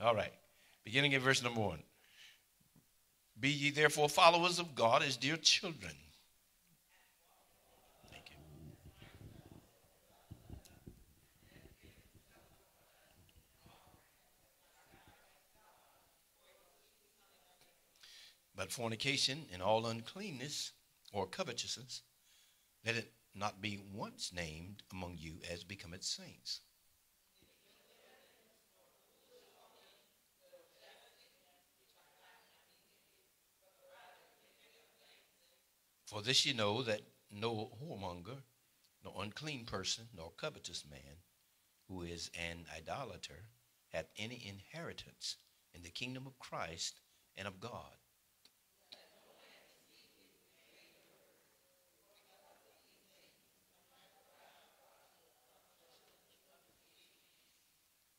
All right. Beginning at verse number one. Be ye therefore followers of God as dear children. Thank you. But fornication and all uncleanness or covetousness, let it not be once named among you as becometh saints. For this ye know that no whoremonger, no unclean person, nor covetous man, who is an idolater, hath any inheritance in the kingdom of Christ and of God.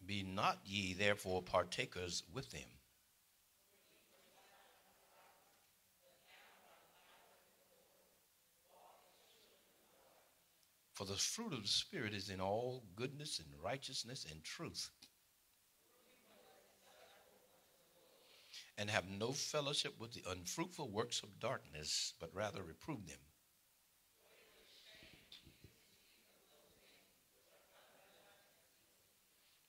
Be not ye therefore partakers with them. For the fruit of the Spirit is in all goodness and righteousness and truth. And have no fellowship with the unfruitful works of darkness, but rather reprove them.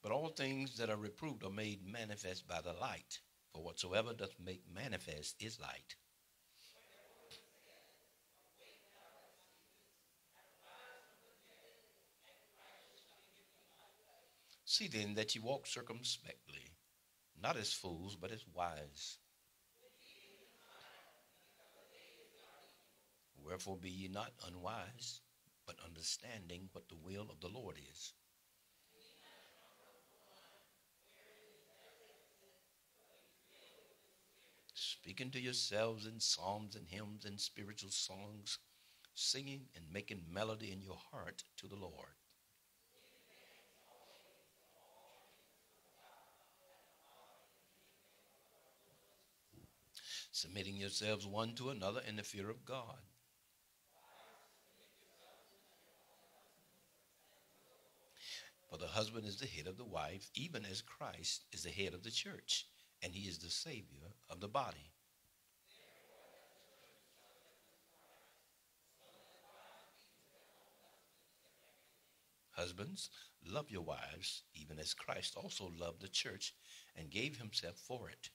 But all things that are reproved are made manifest by the light. For whatsoever doth make manifest is light. See then that ye walk circumspectly, not as fools, but as wise. Wherefore be ye not unwise, but understanding what the will of the Lord is. Speaking to yourselves in psalms and hymns and spiritual songs, singing and making melody in your heart to the Lord. Submitting yourselves one to another in the fear of God. For the husband is the head of the wife, even as Christ is the head of the church, and he is the Savior of the body. Husbands, love your wives, even as Christ also loved the church and gave himself for it.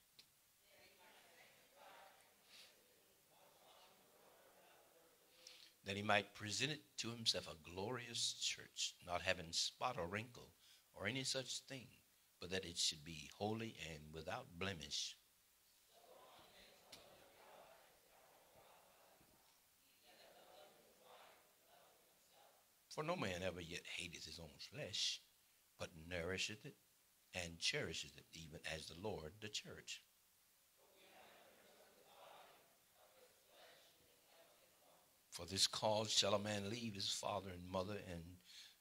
That he might present it to himself a glorious church, not having spot or wrinkle or any such thing, but that it should be holy and without blemish. For no man ever yet hateth his own flesh, but nourisheth it and cherisheth it, even as the Lord the church. For this cause shall a man leave his father and mother and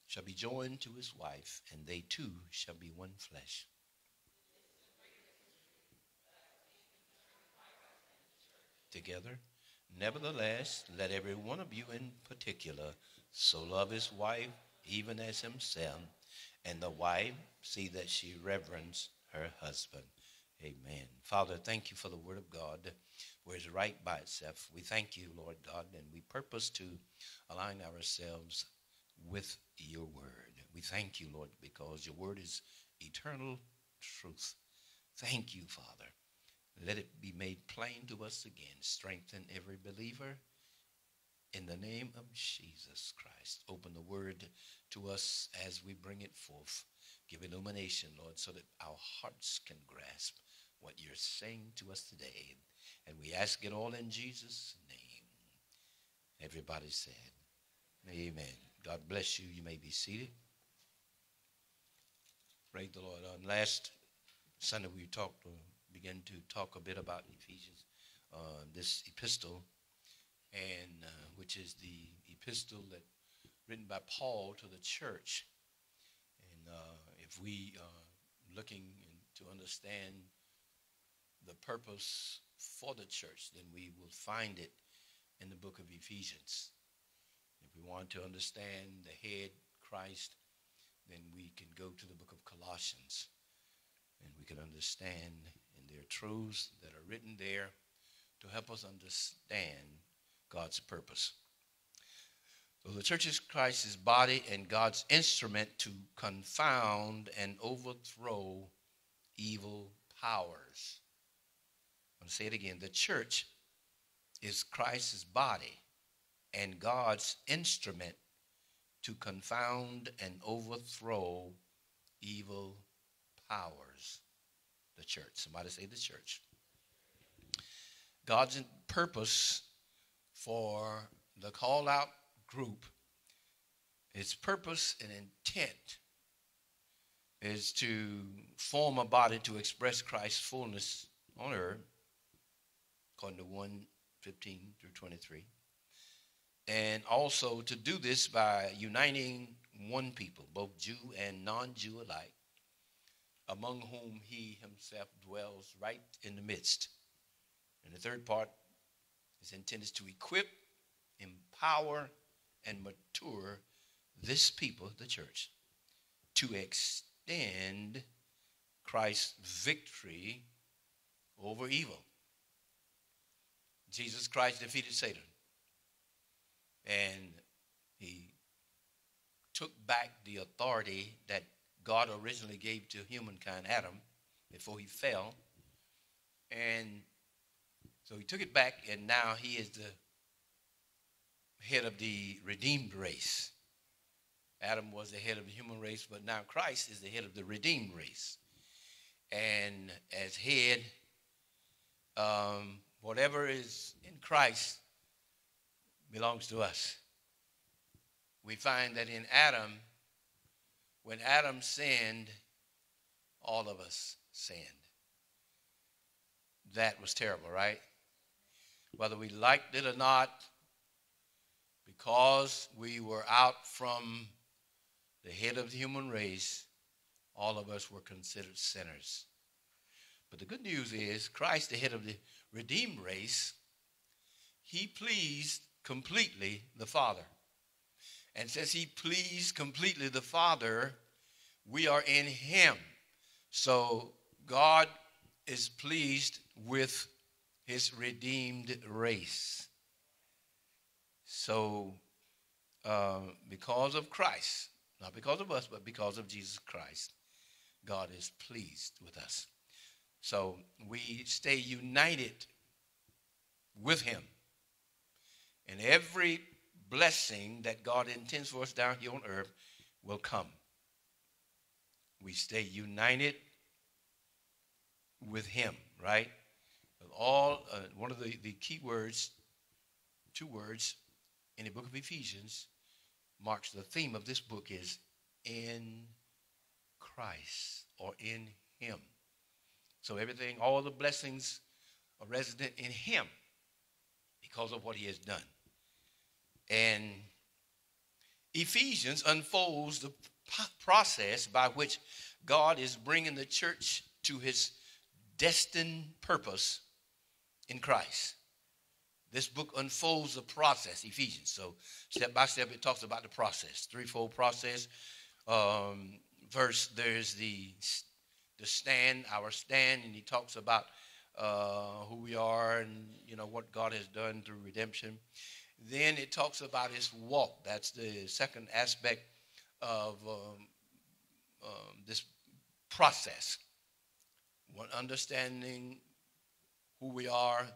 shall be joined to his wife, and they two shall be one flesh. Together, nevertheless, let every one of you in particular so love his wife even as himself, and the wife see that she reverence her husband. Amen. Father, thank you for the word of God, where it's right by itself. We thank you, Lord God, and we purpose to align ourselves with your word. We thank you, Lord, because your word is eternal truth. Thank you, Father. Let it be made plain to us again. Strengthen every believer in the name of Jesus Christ. Open the word to us as we bring it forth. Give illumination, Lord, so that our hearts can grasp what you're saying to us today. And we ask it all in Jesus' name. Everybody said, Amen. God bless you. You may be seated. Praise the Lord. On last Sunday, we talked, uh, began to talk a bit about Ephesians, uh, this epistle, and uh, which is the epistle that written by Paul to the church. And uh, if we are looking to understand the purpose for the church, then we will find it in the book of Ephesians. If we want to understand the head, Christ, then we can go to the book of Colossians. and we can understand. in their truths that are written there to help us understand God's purpose. So the church is Christ's body and God's instrument to confound and overthrow evil powers. Going to say it again. The church is Christ's body and God's instrument to confound and overthrow evil powers. The church. Somebody say the church. God's purpose for the call out group, its purpose and intent is to form a body to express Christ's fullness on earth, according to 1 15 through 23. And also to do this by uniting one people, both Jew and non Jew alike, among whom he himself dwells right in the midst. And the third part is intended to equip, empower, and mature this people, the church, to extend Christ's victory over evil. Jesus Christ defeated Satan. And he took back the authority that God originally gave to humankind, Adam, before he fell. And so he took it back, and now he is the head of the redeemed race. Adam was the head of the human race, but now Christ is the head of the redeemed race. And as head, um, whatever is in Christ belongs to us. We find that in Adam, when Adam sinned, all of us sinned. That was terrible, right? Whether we liked it or not, because we were out from the head of the human race, all of us were considered sinners. But the good news is, Christ, the head of the redeemed race, he pleased completely the Father. And since he pleased completely the Father, we are in him. So God is pleased with his redeemed race. So, uh, because of Christ, not because of us, but because of Jesus Christ, God is pleased with us. So we stay united with Him. And every blessing that God intends for us down here on earth will come. We stay united with Him, right? All uh, one of the, the key words, two words in the book of Ephesians marks the theme of this book is in Christ or in Him. So everything, all the blessings are resident in Him because of what He has done. And Ephesians unfolds the process by which God is bringing the church to His destined purpose in Christ. This book unfolds the process, Ephesians. So step by step, it talks about the process, threefold process. Um, verse, there's the the stand, our stand, and he talks about uh, who we are and you know what God has done through redemption. Then it talks about his walk. That's the second aspect of um, um, this process. One understanding who we are,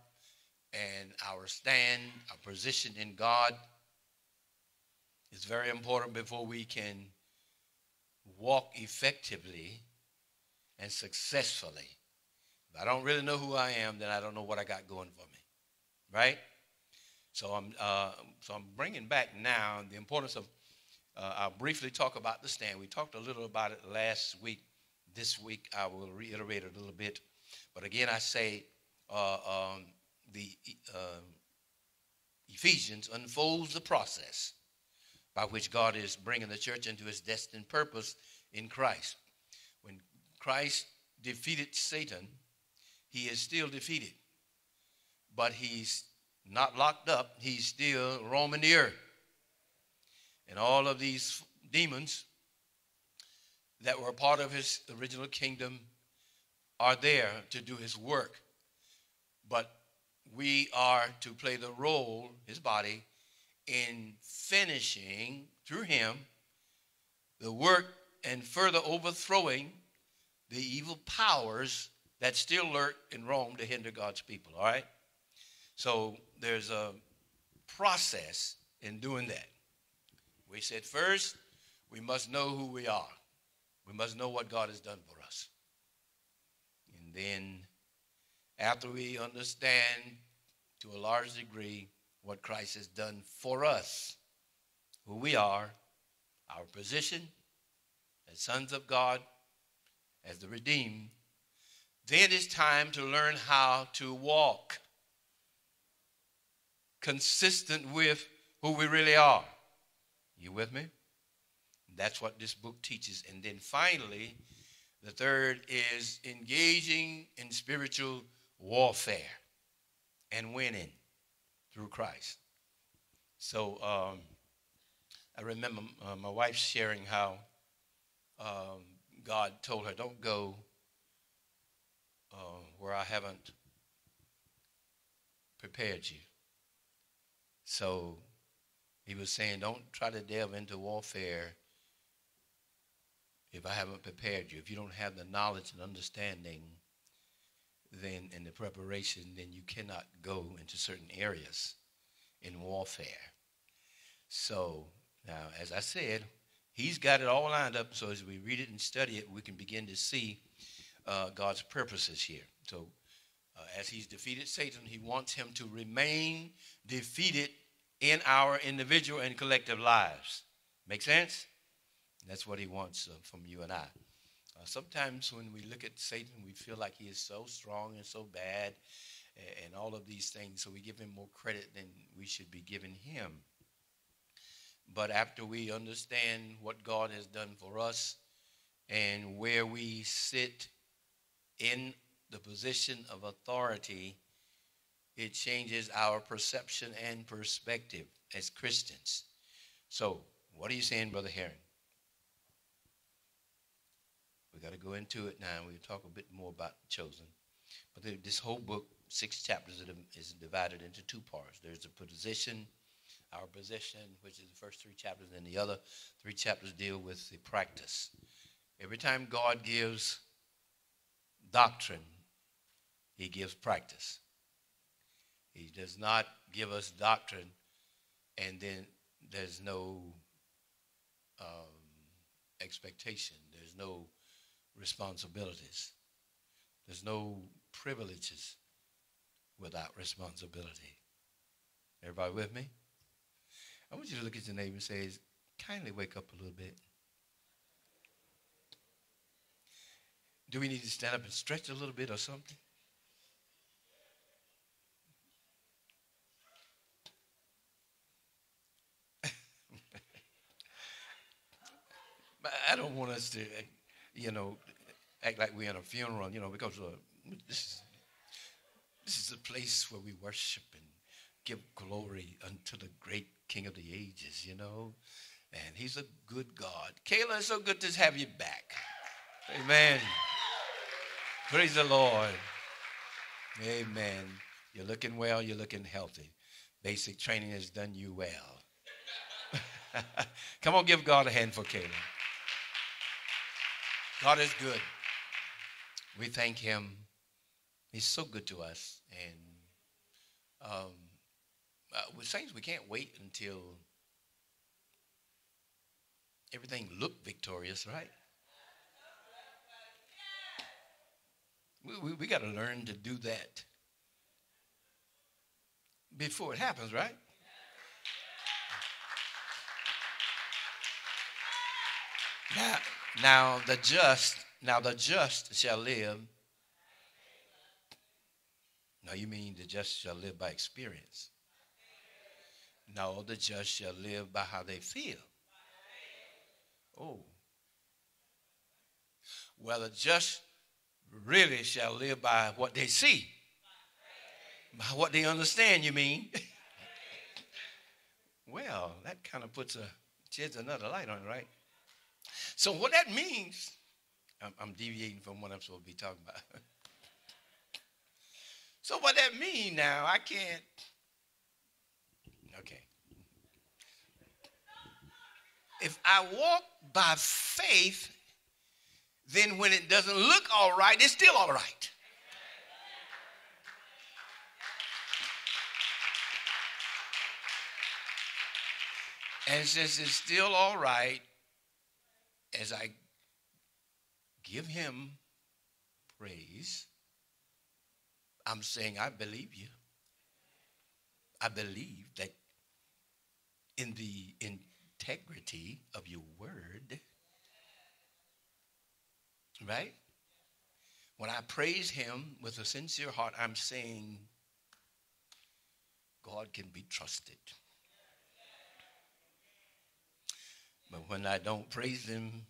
and our stand, our position in God is very important before we can walk effectively and successfully. If I don't really know who I am, then I don't know what I got going for me, right? So I'm uh, so I'm bringing back now the importance of. Uh, I'll briefly talk about the stand. We talked a little about it last week. This week I will reiterate it a little bit, but again I say uh, um, the uh, Ephesians unfolds the process by which God is bringing the church into his destined purpose in Christ. Christ defeated Satan, he is still defeated, but he's not locked up, he's still roaming the earth. And all of these demons that were part of his original kingdom are there to do his work, but we are to play the role, his body, in finishing through him the work and further overthrowing the evil powers that still lurk in Rome to hinder God's people, all right? So there's a process in doing that. We said first, we must know who we are. We must know what God has done for us. And then, after we understand to a large degree what Christ has done for us, who we are, our position as sons of God, as the redeemed, then it's time to learn how to walk consistent with who we really are. You with me? That's what this book teaches. And then finally, the third is engaging in spiritual warfare and winning through Christ. So um, I remember uh, my wife sharing how um, God told her, Don't go uh, where I haven't prepared you. So he was saying, don't try to delve into warfare if I haven't prepared you. If you don't have the knowledge and understanding, then in the preparation, then you cannot go into certain areas in warfare. So now, as I said, he's got it all lined up. So as we read it and study it, we can begin to see uh, God's purposes here. So uh, as he's defeated Satan, he wants him to remain defeated in our individual and collective lives. Make sense? That's what he wants uh, from you and I. Uh, sometimes when we look at Satan, we feel like he is so strong and so bad and, and all of these things, so we give him more credit than we should be giving him. But after we understand what God has done for us and where we sit in the position of authority, it changes our perception and perspective as Christians. So, what are you saying, Brother Herring? We got to go into it now. and We'll talk a bit more about chosen. But this whole book, six chapters, is divided into two parts. There's the position, our position, which is the first three chapters, and the other three chapters deal with the practice. Every time God gives doctrine, he gives practice. He does not give us doctrine and then there's no um, expectation, there's no responsibilities, there's no privileges without responsibility. Everybody with me? I want you to look at your neighbor and say, kindly wake up a little bit. Do we need to stand up and stretch a little bit or something? I don't want us to, you know, act like we're in a funeral, you know, because uh, this, is, this is a place where we worship and give glory unto the great King of the ages, you know. And he's a good God. Kayla, it's so good to have you back. Amen. Praise the Lord. Amen. You're looking well, you're looking healthy. Basic training has done you well. Come on, give God a hand for Kayla. God is good. We thank Him. He's so good to us. And um, uh, with saints, we can't wait until everything looked victorious, right? We, we, we got to learn to do that before it happens, right? Now, now the just, now the just shall live. Now you mean the just shall live by experience? No, the just shall live by how they feel. Oh. Well, the just really shall live by what they see. By what they understand, you mean? well, that kind of puts a sheds another light on it, right? So what that means, I'm, I'm deviating from what I'm supposed to be talking about. so what that mean now? I can't. Okay. If I walk by faith, then when it doesn't look all right, it's still all right. And since it's still all right, as I give him praise, I'm saying, I believe you. I believe that in the integrity of your word, right? When I praise him with a sincere heart, I'm saying God can be trusted. But when I don't praise him,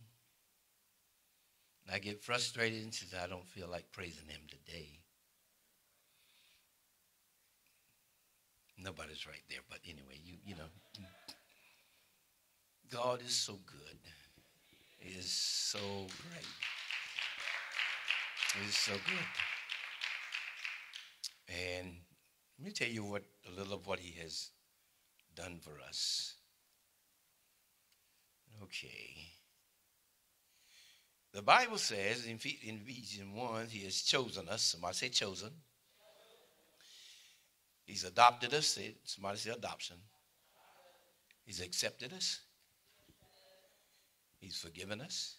I get frustrated and says I don't feel like praising him today. Nobody's right there, but anyway, you you know, God is so good. He is so great. He is so good. And let me tell you what a little of what he has done for us. Okay. The Bible says in Ephesians 1, He has chosen us. Somebody say chosen. He's adopted us. Somebody say adoption. He's accepted us. He's forgiven us.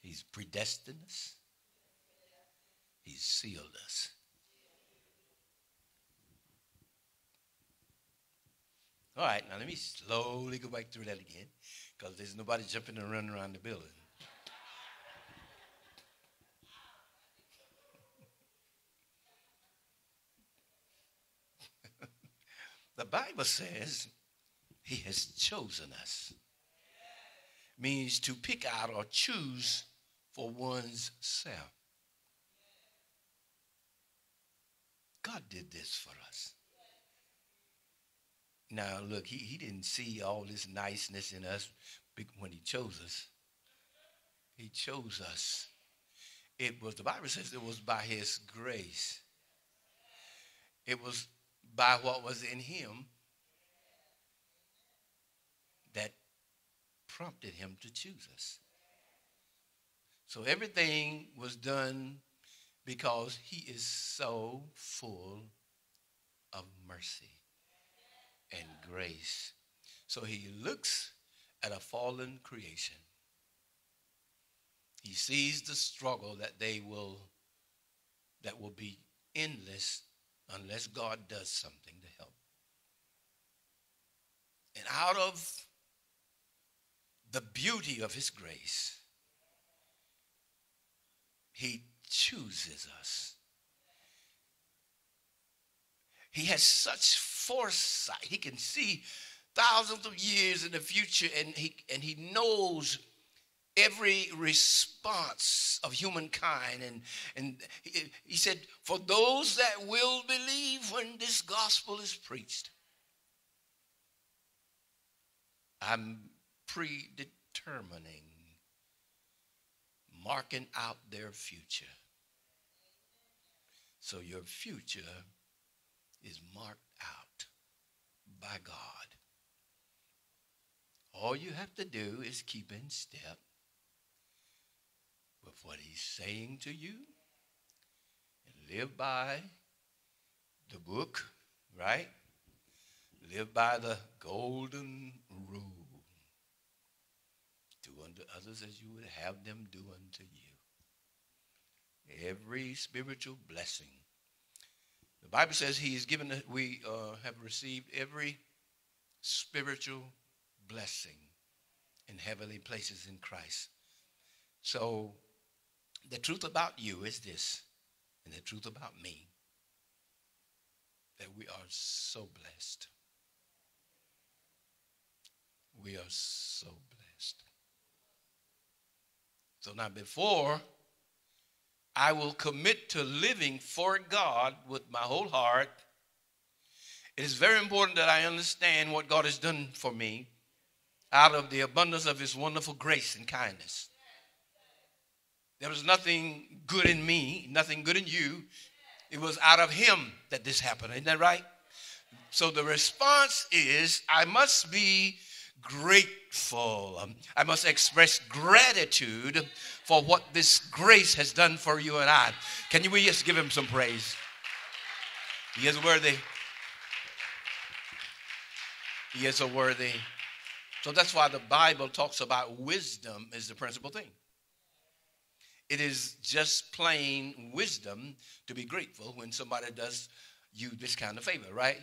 He's predestined us. He's sealed us. All right, now let me slowly go back through that again because there's nobody jumping and running around the building. the Bible says he has chosen us. Means to pick out or choose for one's self. God did this for us. Now, look, he, he didn't see all this niceness in us when he chose us. He chose us. It was, the Bible says it was by his grace. It was by what was in him that prompted him to choose us. So everything was done because he is so full of mercy and grace. So he looks at a fallen creation. He sees the struggle that they will that will be endless unless God does something to help. And out of the beauty of his grace, he chooses us. He has such foresight. He can see thousands of years in the future and he, and he knows every response of humankind. And, and he, he said, For those that will believe when this gospel is preached, I'm predetermining, marking out their future. So your future is marked out by God. All you have to do is keep in step with what he's saying to you and live by the book, right? Live by the golden rule. Unto others as you would have them do unto you. Every spiritual blessing the Bible says He has given, we uh, have received every spiritual blessing in heavenly places in Christ. So, the truth about you is this, and the truth about me, that we are so blessed. We are so. So now, before I will commit to living for God with my whole heart. It is very important that I understand what God has done for me out of the abundance of his wonderful grace and kindness. There was nothing good in me, nothing good in you. It was out of him that this happened. Isn't that right? So the response is I must be grateful. I must express gratitude for what this grace has done for you and I. Can you just give him some praise? He is worthy. He is a worthy. So that's why the Bible talks about wisdom is the principal thing. It is just plain wisdom to be grateful when somebody does you this kind of favor, right?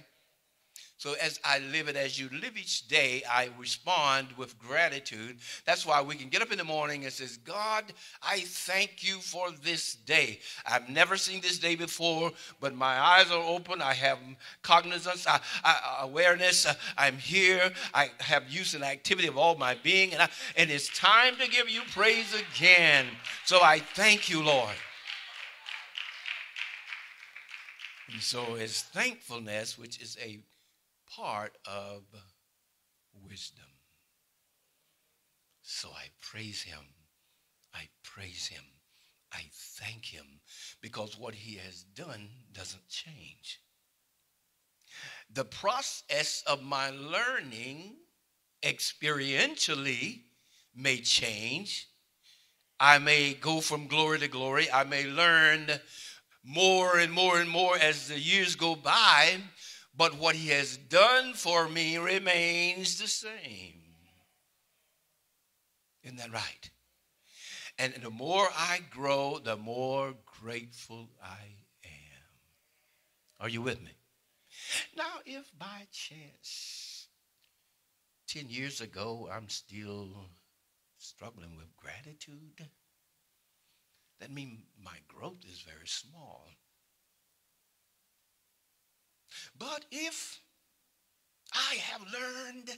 So as I live it, as you live each day, I respond with gratitude. That's why we can get up in the morning and says, God, I thank you for this day. I've never seen this day before, but my eyes are open. I have cognizance, I, I, awareness. I'm here. I have use and activity of all my being, and, I, and it's time to give you praise again. So I thank you, Lord. And so it's thankfulness, which is a part of wisdom. So I praise him. I praise him. I thank him because what he has done doesn't change. The process of my learning experientially may change. I may go from glory to glory. I may learn more and more and more as the years go by but what he has done for me remains the same. Isn't that right? And the more I grow, the more grateful I am. Are you with me? Now, if by chance, 10 years ago, I'm still struggling with gratitude, that means my growth is very small. But if I have learned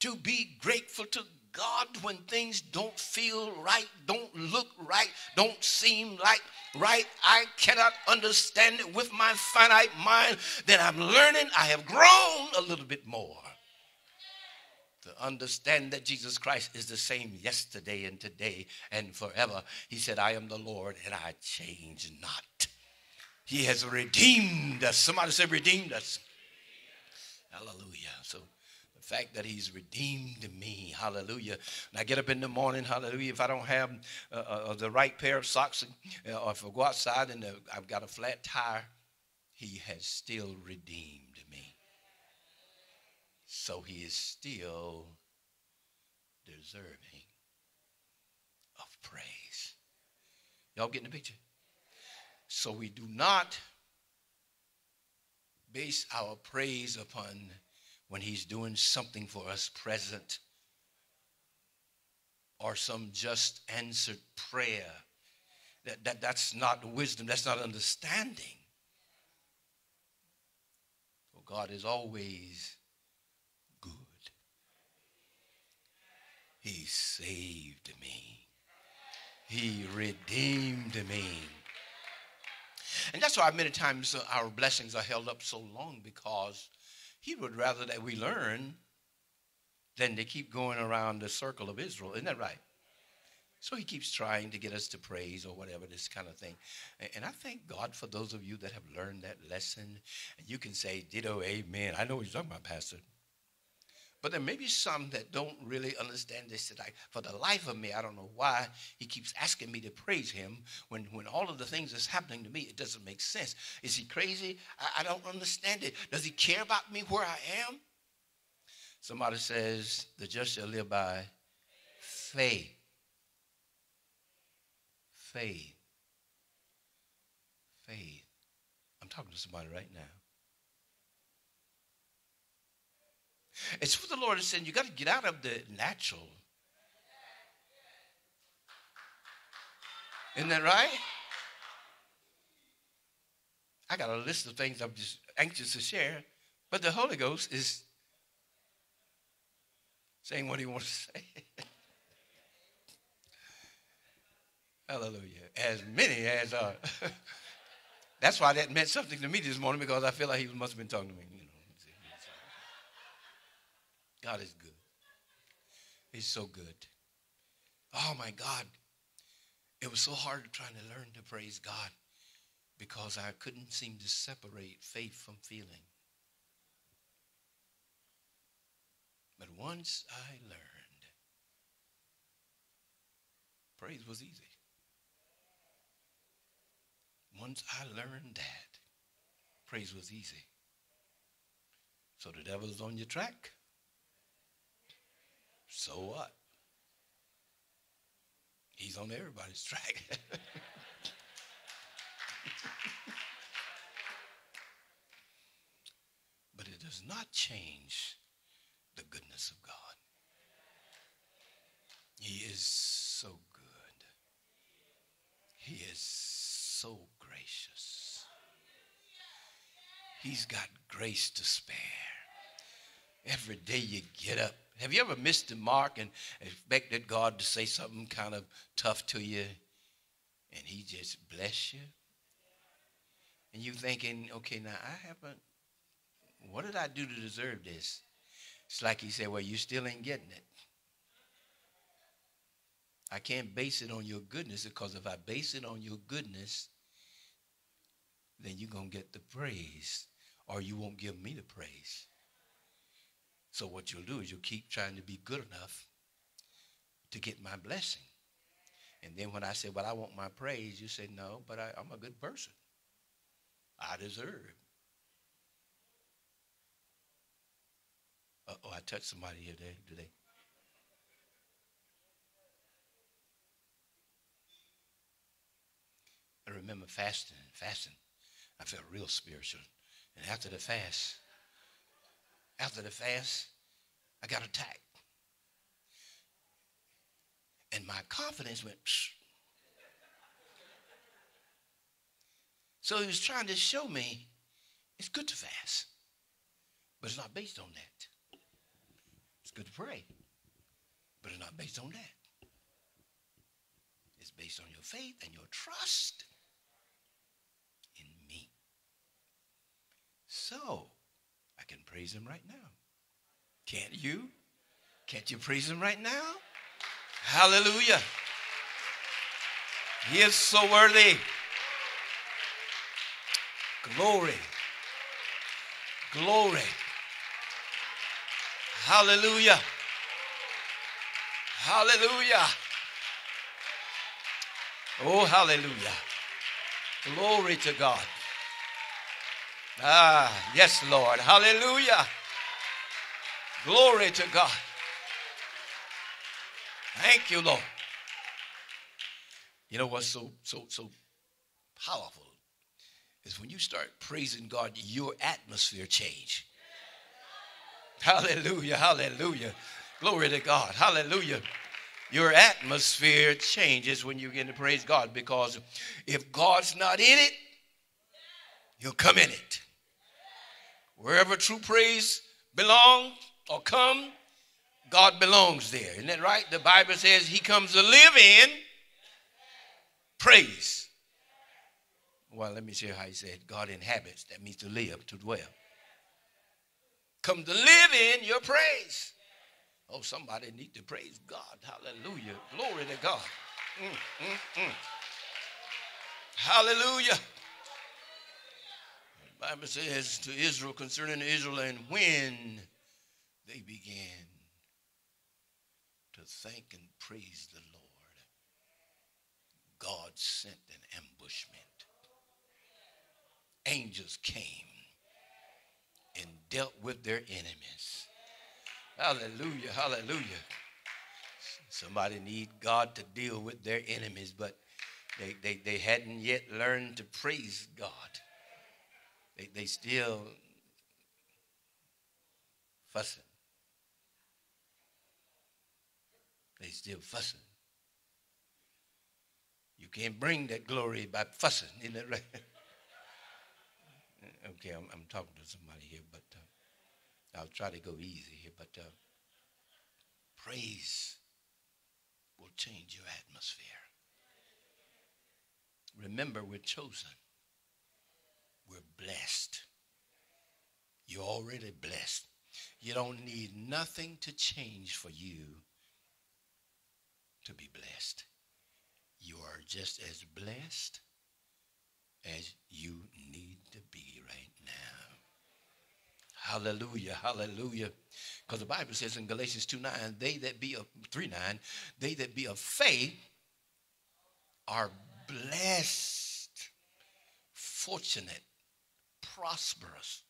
to be grateful to God when things don't feel right, don't look right, don't seem like right, I cannot understand it with my finite mind, then I'm learning, I have grown a little bit more to understand that Jesus Christ is the same yesterday and today and forever. He said, I am the Lord and I change not. He has redeemed us. Somebody said, redeemed us. Hallelujah. So the fact that he's redeemed me, hallelujah. And I get up in the morning, hallelujah. If I don't have uh, uh, the right pair of socks, uh, or if I go outside and uh, I've got a flat tire, he has still redeemed me. So he is still deserving of praise. Y'all getting the picture? So we do not base our praise upon when he's doing something for us present or some just answered prayer. That, that, that's not wisdom, that's not understanding. For God is always good. He saved me. He redeemed me. And that's why many times our blessings are held up so long because he would rather that we learn than to keep going around the circle of Israel. Isn't that right? So he keeps trying to get us to praise or whatever, this kind of thing. And I thank God for those of you that have learned that lesson. And you can say, ditto, amen. I know what you're talking about, Pastor. But there may be some that don't really understand this today. For the life of me, I don't know why he keeps asking me to praise him when, when all of the things that's happening to me, it doesn't make sense. Is he crazy? I, I don't understand it. Does he care about me where I am? Somebody says, the just shall live by faith. Faith. Faith. I'm talking to somebody right now. It's what the Lord is saying. You got to get out of the natural. Isn't that right? I got a list of things I'm just anxious to share, but the Holy Ghost is saying what he wants to say. Hallelujah. As many as are. That's why that meant something to me this morning because I feel like he must have been talking to me. God is good. He's so good. Oh my God. It was so hard trying to learn to praise God because I couldn't seem to separate faith from feeling. But once I learned, praise was easy. Once I learned that, praise was easy. So the devil's on your track. So what? He's on everybody's track. but it does not change the goodness of God. He is so good. He is so gracious. He's got grace to spare. Every day you get up. Have you ever missed the mark and expected God to say something kind of tough to you and he just bless you? And you thinking, okay, now I haven't, what did I do to deserve this? It's like he said, well, you still ain't getting it. I can't base it on your goodness because if I base it on your goodness, then you're going to get the praise or you won't give me the praise. So what you'll do is you'll keep trying to be good enough to get my blessing. And then when I say, well, I want my praise, you say, no, but I, I'm a good person. I deserve. oh, I touched somebody here today. today. I remember fasting fasting. I felt real spiritual. And after the fast, after the fast, I got attacked. And my confidence went. Psh. So he was trying to show me it's good to fast, but it's not based on that. It's good to pray, but it's not based on that. It's based on your faith and your trust in me. So, can praise him right now. Can't you? Can't you praise him right now? Hallelujah. He is so worthy. Glory. Glory. Hallelujah. Hallelujah. Oh, hallelujah. Glory to God. Ah, yes, Lord. Hallelujah. Glory to God. Thank you, Lord. You know what's so so so powerful is when you start praising God, your atmosphere change. Hallelujah, hallelujah. Glory to God. Hallelujah. Your atmosphere changes when you begin to praise God because if God's not in it, you'll come in it. Wherever true praise belongs or come, God belongs there. Isn't that right? The Bible says He comes to live in praise. Well, let me see how He said God inhabits. That means to live, to dwell. Come to live in your praise. Oh, somebody need to praise God. Hallelujah. Glory to God. Mm, mm, mm. Hallelujah. Bible says to Israel concerning Israel, and when they began to thank and praise the Lord, God sent an ambushment. Angels came and dealt with their enemies. Hallelujah, hallelujah. Somebody need God to deal with their enemies, but they, they, they hadn't yet learned to praise God. They, they still fussing. They still fussing. You can't bring that glory by fussing, isn't it right? okay, I'm, I'm, talking to somebody here, but uh, I'll try to go easy here. But uh, praise will change your atmosphere. Remember, we're chosen. We're blessed. You're already blessed. You don't need nothing to change for you to be blessed. you are just as blessed as you need to be right now. Hallelujah, hallelujah. Because the Bible says in Galatians 2 9, they that be of 3 9, they that be of faith are blessed, fortunate, prosperous,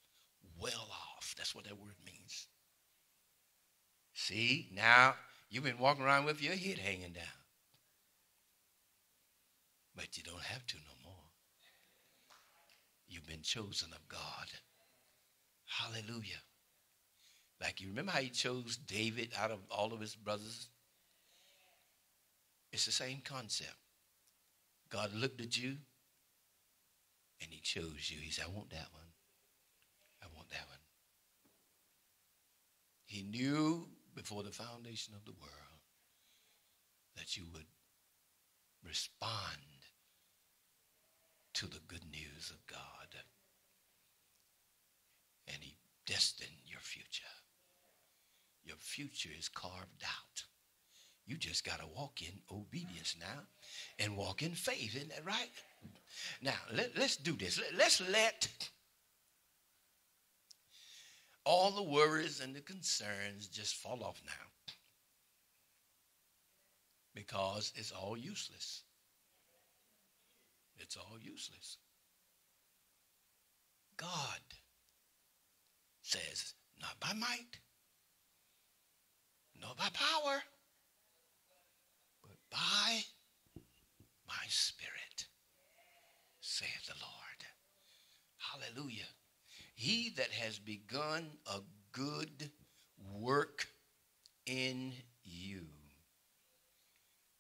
well off. That's what that word means. See, now you've been walking around with your head hanging down. But you don't have to no more. You've been chosen of God. Hallelujah. Like you remember how he chose David out of all of his brothers? It's the same concept. God looked at you and he chose you. He said, I want that one. I want that one. He knew before the foundation of the world that you would respond to the good news of God. And he destined your future. Your future is carved out. You just got to walk in obedience now and walk in faith. Isn't that right? Now, let, us do this. Let, let's let all the worries and the concerns just fall off now because it's all useless. It's all useless. God says, not by might, not by power, but by my spirit, saith the Lord. Hallelujah. He that has begun a good work in you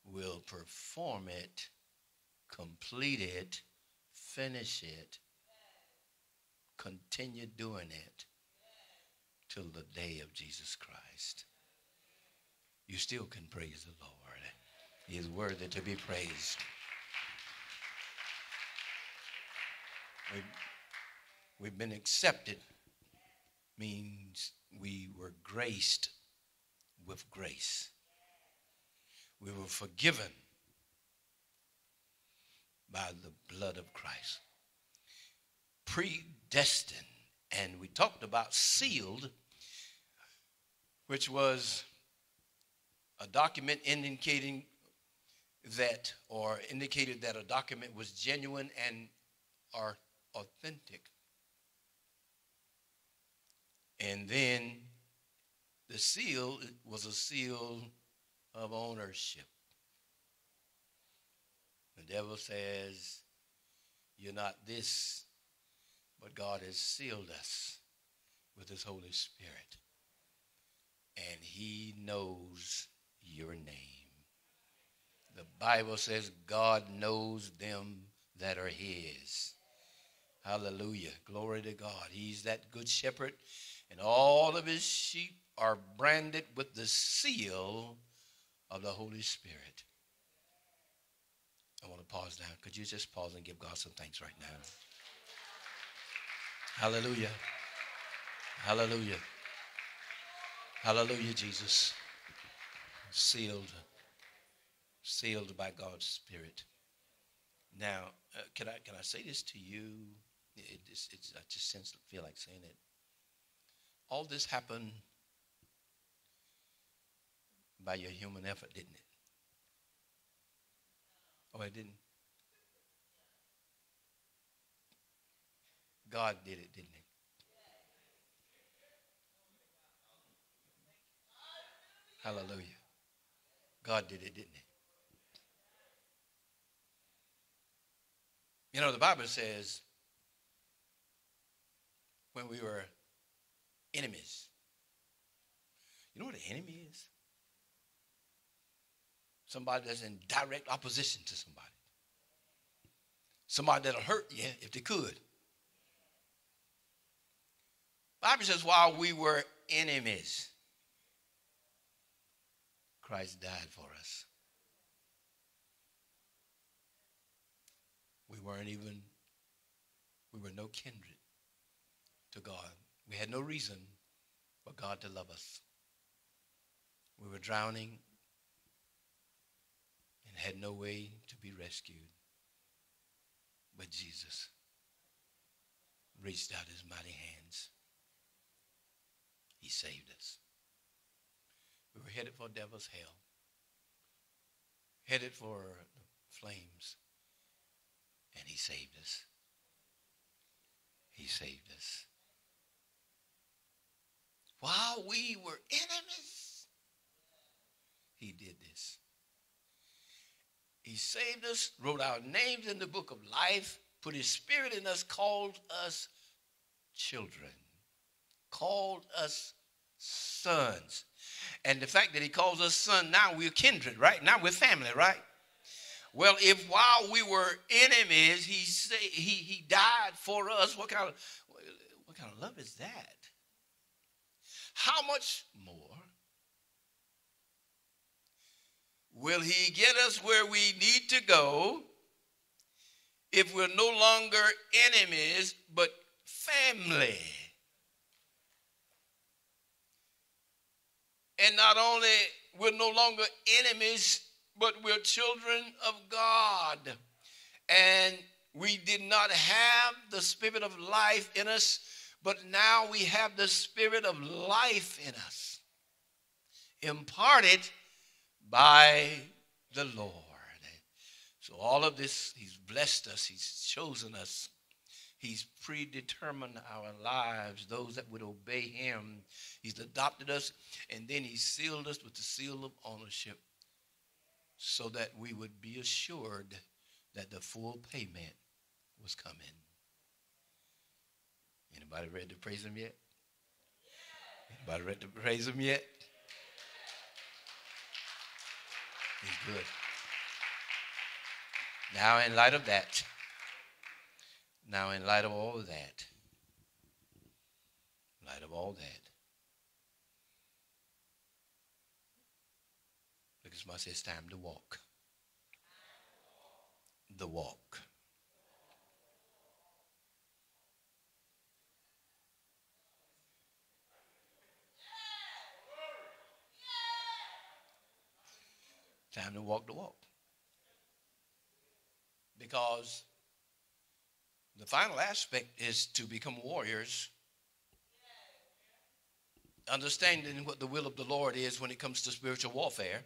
will perform it, complete it, finish it, continue doing it till the day of Jesus Christ. You still can praise the Lord. He is worthy to be praised. We've, we've been accepted means we were graced with grace. We were forgiven by the blood of Christ. Predestined. And we talked about sealed, which was a document indicating that or indicated that a document was genuine and are authentic. And then the seal was a seal of ownership. The devil says, You're not this, but God has sealed us with His Holy Spirit. And He knows your name. The Bible says God knows them that are his. Hallelujah. Glory to God. He's that good shepherd, and all of his sheep are branded with the seal of the Holy Spirit. I want to pause now. Could you just pause and give God some thanks right now? Hallelujah. Hallelujah. Hallelujah, Jesus. Sealed sealed by God's Spirit. Now, uh, can I can I say this to you? It, it's, it's, I just sense feel like saying it. All this happened by your human effort, didn't it? Oh, it didn't. God did it, didn't he? Hallelujah. God did it, didn't he? You know, the Bible says when we were enemies. You know what an enemy is? Somebody that's in direct opposition to somebody. Somebody that'll hurt you if they could. Bible says while we were enemies, Christ died for us. We weren't even, we were no kindred to God. We had no reason for God to love us. We were drowning and had no way to be rescued. But Jesus reached out his mighty hands. He saved us. We were headed for devil's hell, headed for flames, and he saved us. He saved us. While we were enemies, he did this. He saved us, wrote our names in the book of life, put his spirit in us, called us children, called us sons. And the fact that he calls us son, now we're kindred, right? Now we're family, right? Well, if while we were enemies, he say, he he died for us, what kind of what kind of love is that? How much more will he get us where we need to go if we're no longer enemies but family? And not only we're no longer enemies, but we're children of God. And we did not have the spirit of life in us, but now we have the spirit of life in us, imparted by the Lord. So, all of this, He's blessed us, He's chosen us, He's predetermined our lives, those that would obey Him. He's adopted us, and then He sealed us with the seal of ownership so that we would be assured that the full payment was coming. Anybody ready to praise Him yet? Anybody ready to praise Him yet? He's good. Now, in light of that, now, in light of all of that, light of all that, look at somebody it's time to walk. The walk. Time to walk the walk. Because the final aspect is to become warriors, understanding what the will of the Lord is when it comes to spiritual warfare,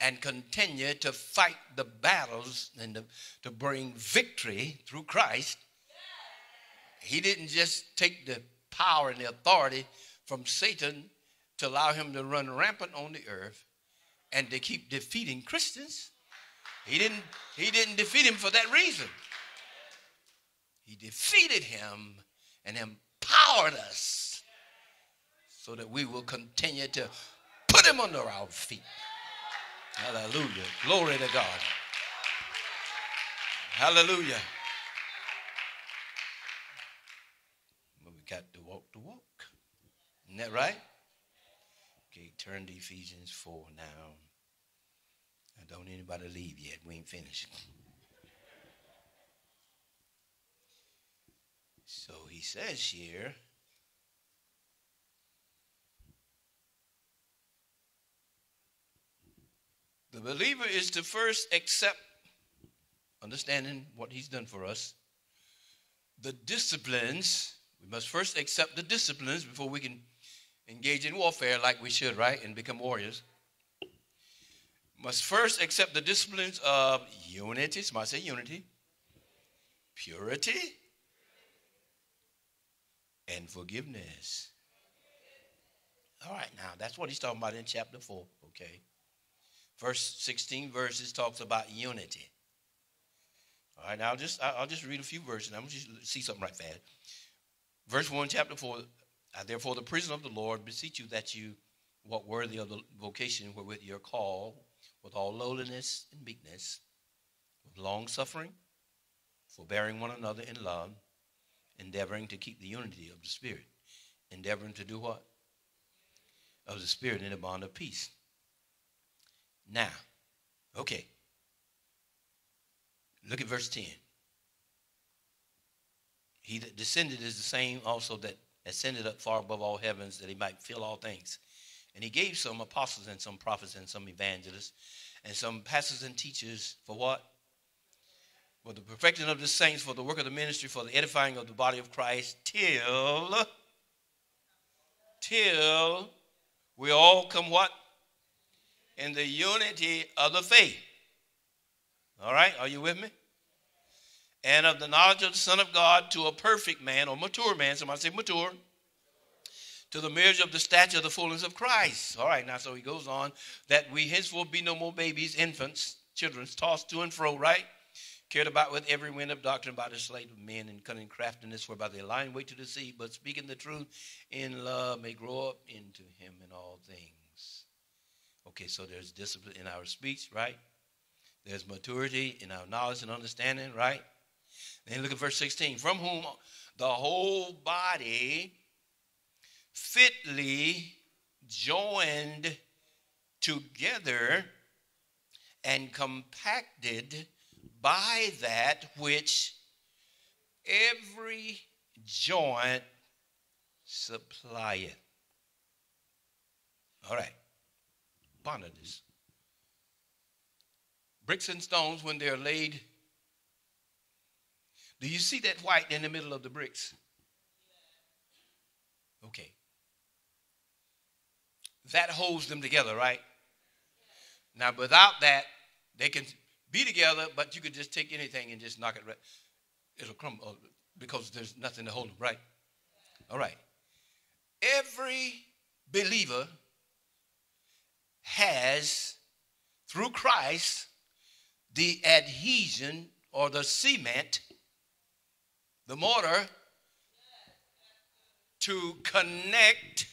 and continue to fight the battles and to, to bring victory through Christ. He didn't just take the power and the authority from Satan to allow him to run rampant on the earth and to keep defeating Christians. He didn't, he didn't defeat him for that reason. He defeated him and empowered us so that we will continue to put him under our feet. Hallelujah. Glory to God. Hallelujah. But we got to walk the walk. Isn't that right? Okay, turn to Ephesians 4 now. Don't anybody leave yet. We ain't finished. So he says here, the believer is to first accept, understanding what he's done for us, the disciplines. We must first accept the disciplines before we can engage in warfare like we should, right? And become warriors. Must first accept the disciplines of unity. Somebody say unity. Purity and forgiveness. All right, now that's what he's talking about in chapter 4, okay? Verse 16 verses talks about unity. All right, now I'll just I'll just read a few verses. I'm just see something right fast. Verse 1, chapter 4. Therefore, the prisoner of the Lord, beseech you that you walk worthy of the vocation wherewith you're called, with all lowliness and meekness, with long suffering, forbearing one another in love endeavoring to keep the unity of the Spirit. Endeavoring to do what? Of the Spirit in the bond of peace. Now, okay. Look at verse 10. He that descended is the same also that ascended up far above all heavens that he might fill all things. And he gave some apostles and some prophets and some evangelists and some pastors and teachers for what? For the perfecting of the saints, for the work of the ministry, for the edifying of the body of Christ, till, till we all come what? In the unity of the faith. All right, are you with me? And of the knowledge of the Son of God to a perfect man or mature man. Somebody say mature. To the marriage of the stature of the fullness of Christ. All right, now so he goes on that we henceforth be no more babies, infants, children, tossed to and fro, right? Cared about with every wind of doctrine by the sleight of men and cunning craftiness, whereby they lie in wait to deceive, but speaking the truth in love may grow up into him in all things. Okay, so there's discipline in our speech, right? There's maturity in our knowledge and understanding, right? Then look at verse 16. From whom the whole body fitly joined together and compacted by that which every joint supplieth. All right. Ponder this. Bricks and stones, when they're laid, do you see that white in the middle of the bricks? Okay. That holds them together, right? Now, without that, they can be together, but you could just take anything and just knock it right. It'll crumble uh, because there's nothing to hold them, right? All right. Every believer has, through Christ, the adhesion or the cement, the mortar, to connect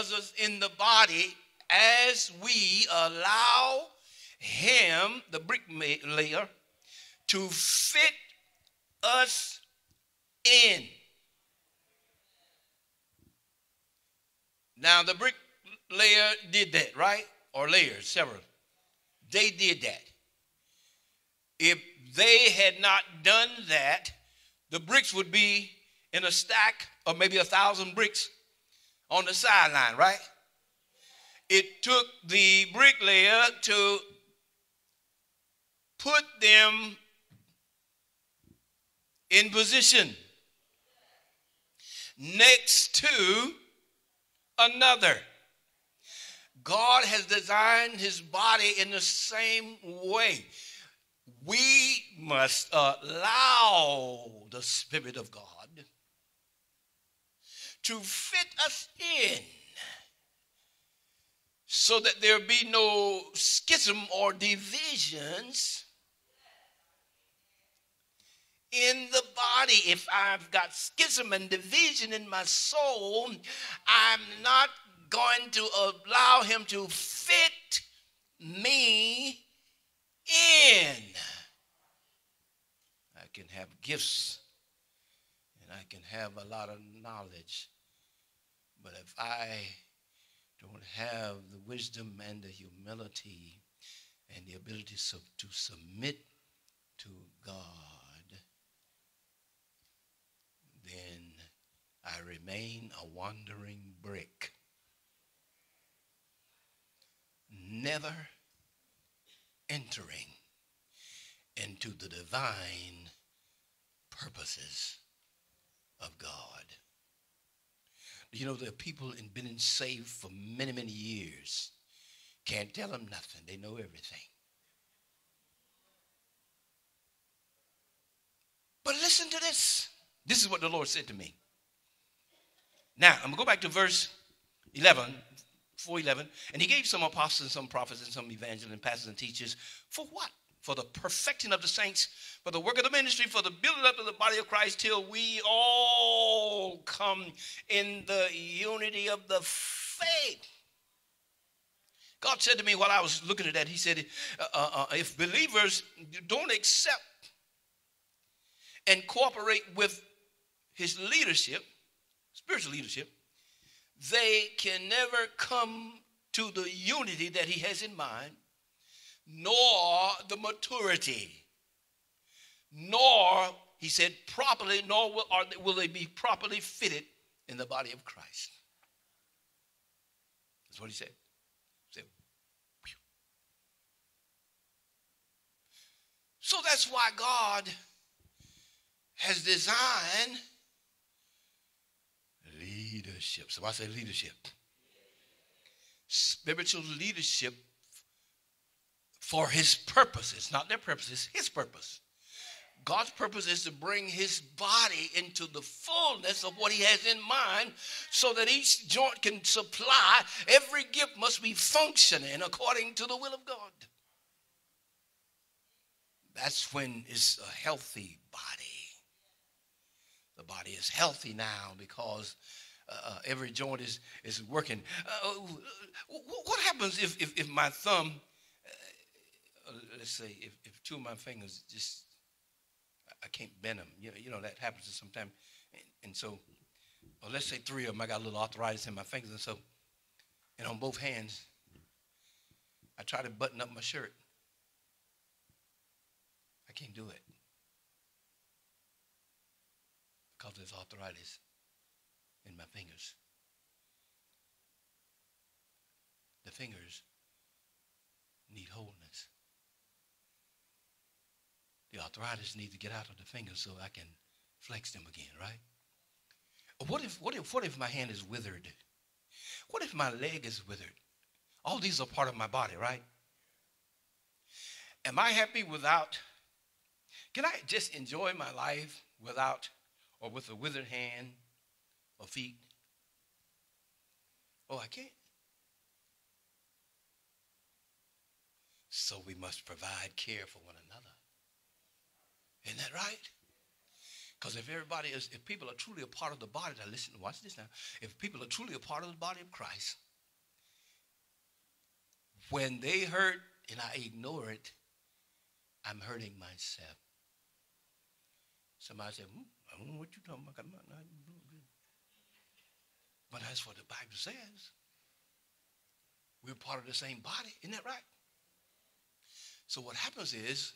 others in the body as we allow him, the bricklayer, to fit us in. Now, the bricklayer did that, right? Or layers, several. They did that. If they had not done that, the bricks would be in a stack of maybe a thousand bricks on the sideline, right? It took the bricklayer to put them in position next to another. God has designed his body in the same way. We must allow the Spirit of God to fit us in so that there be no schism or divisions in the body. If I've got schism and division in my soul, I'm not going to allow him to fit me in. I can have gifts and I can have a lot of knowledge, but if I don't have the wisdom and the humility and the ability to submit to God, then I remain a wandering brick. Never entering into the divine purposes of God. You know, there are people in been saved for many, many years. Can't tell them nothing. They know everything. But listen to this. This is what the Lord said to me. Now, I'm going to go back to verse 11, 411. And he gave some apostles and some prophets and some evangelists and pastors and teachers for what? For the perfecting of the saints, for the work of the ministry, for the building up of the body of Christ, till we all come in the unity of the faith. God said to me while I was looking at that, He said, uh, uh, uh if believers don't accept and cooperate with his leadership, spiritual leadership, they can never come to the unity that he has in mind, nor the maturity, nor, he said, properly, nor will, are will they be properly fitted in the body of Christ. That's what he said. He said so that's why God has designed leadership. So I say leadership. Spiritual leadership for his purposes, not their purposes, his purpose. God's purpose is to bring his body into the fullness of what he has in mind so that each joint can supply. Every gift must be functioning according to the will of God. That's when it's a healthy body. The body is healthy now because uh, every joint is, is working. Uh, what happens if, if, if my thumb, uh, Uh, let's say, if, if two of my fingers just I can't bend them. You know, you know that happens sometimes. And, and so, well, let's say three of them. I got a little arthritis in my fingers, and so, and on both hands, I try to button up my shirt. I can't do it because there's arthritis in my fingers. The fingers need wholeness the arthritis needs to get out of the fingers so I can flex them again, right? What if, what if, what if my hand is withered? What if my leg is withered? All these are part of my body, right? Am I happy without? Can I just enjoy my life without or with a withered hand or feet? Oh, I can't. So we must provide care for one another. Isn't that right? Because if everybody is, if people are truly a part of the body, now listen, watch this now. If people are truly a part of the body of Christ, when they hurt and I ignore it, I'm hurting myself. Somebody said, hmm, I don't know what you're talking about. But that's what the Bible says. We're part of the same body. Isn't that right? So what happens is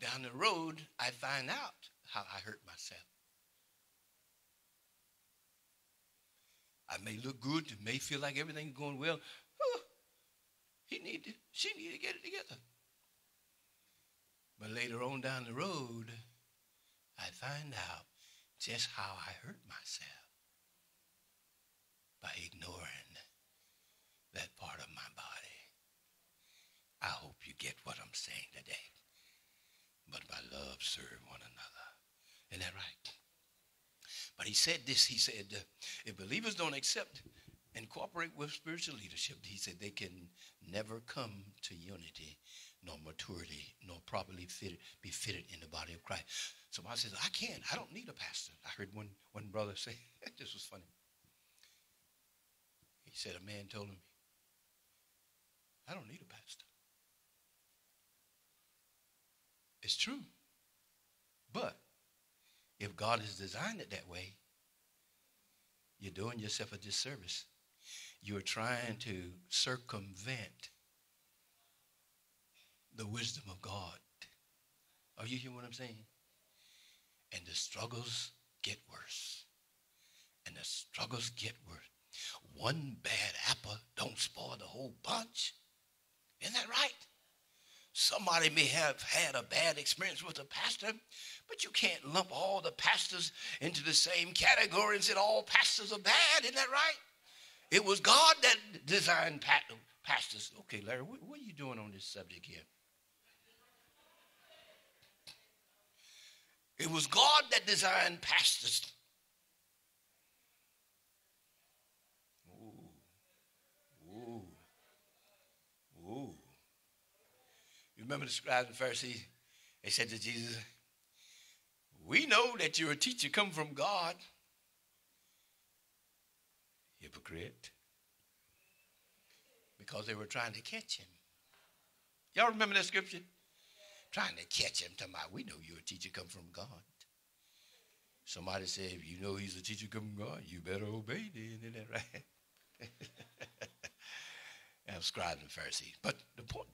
down the road, I find out how I hurt myself. I may look good, may feel like everything's going well. Oh, he need to, she need to get it together. But later on down the road, I find out just how I hurt myself by ignoring that part of my body. I hope you get what I'm saying today but by love serve one another. Isn't that right? But he said this, he said, if believers don't accept and cooperate with spiritual leadership, he said they can never come to unity nor maturity nor properly be fitted in the body of Christ. Somebody says, I can't. I don't need a pastor. I heard one, one brother say, this was funny. He said a man told him, I don't need a pastor. It's true. But if God has designed it that way, you're doing yourself a disservice. You're trying to circumvent the wisdom of God. Are you hearing what I'm saying? And the struggles get worse. And the struggles get worse. One bad apple don't spoil the whole bunch. Isn't that right? Somebody may have had a bad experience with a pastor, but you can't lump all the pastors into the same category and say all pastors are bad. Isn't that right? It was God that designed pastors. Okay, Larry, what, what are you doing on this subject here? It was God that designed pastors. Remember the scribes and Pharisees? They said to Jesus, We know that you're a teacher come from God. Hypocrite. Because they were trying to catch him. Y'all remember that scripture? Trying to catch him. Talking about, we know you're a teacher come from God. Somebody said, if you know he's a teacher come from God, you better obey then. Isn't that right? and scribes and Pharisees. But the point,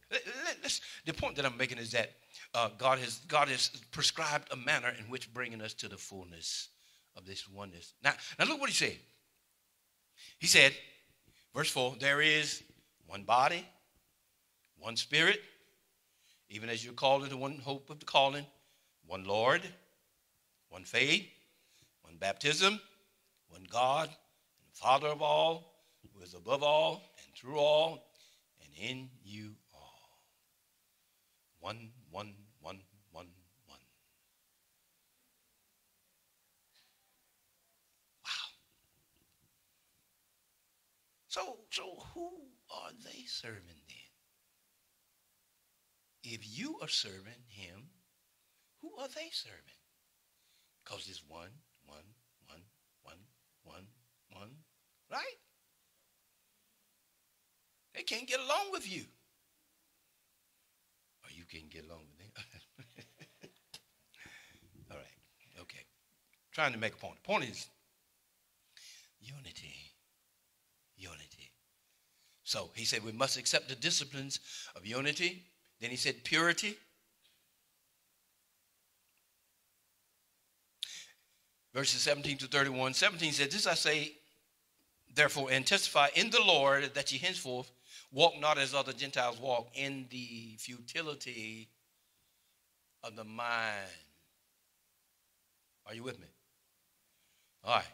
the point that I'm making is that uh, God has God has prescribed a manner in which bringing us to the fullness of this oneness. Now, now look what he said. He said, verse 4 there is one body, one spirit, even as you're called into one hope of the calling, one Lord, one faith, one baptism, one God, and Father of all, who is above all and through all and in you all. One, one, one, one, one. Wow. So, so who are they serving then? If you are serving him, who are they serving? Because it's one, one, one, one, one, one, right? They can't get along with you. Or you can't get along with them. All right. Okay. Trying to make a point. The point is unity. Unity. So he said we must accept the disciplines of unity. Then he said purity. Verses 17 to 31. 17 said, This I say, therefore, testify in the Lord that ye henceforth walk not as other Gentiles walk in the futility of the mind. Are you with me? All right.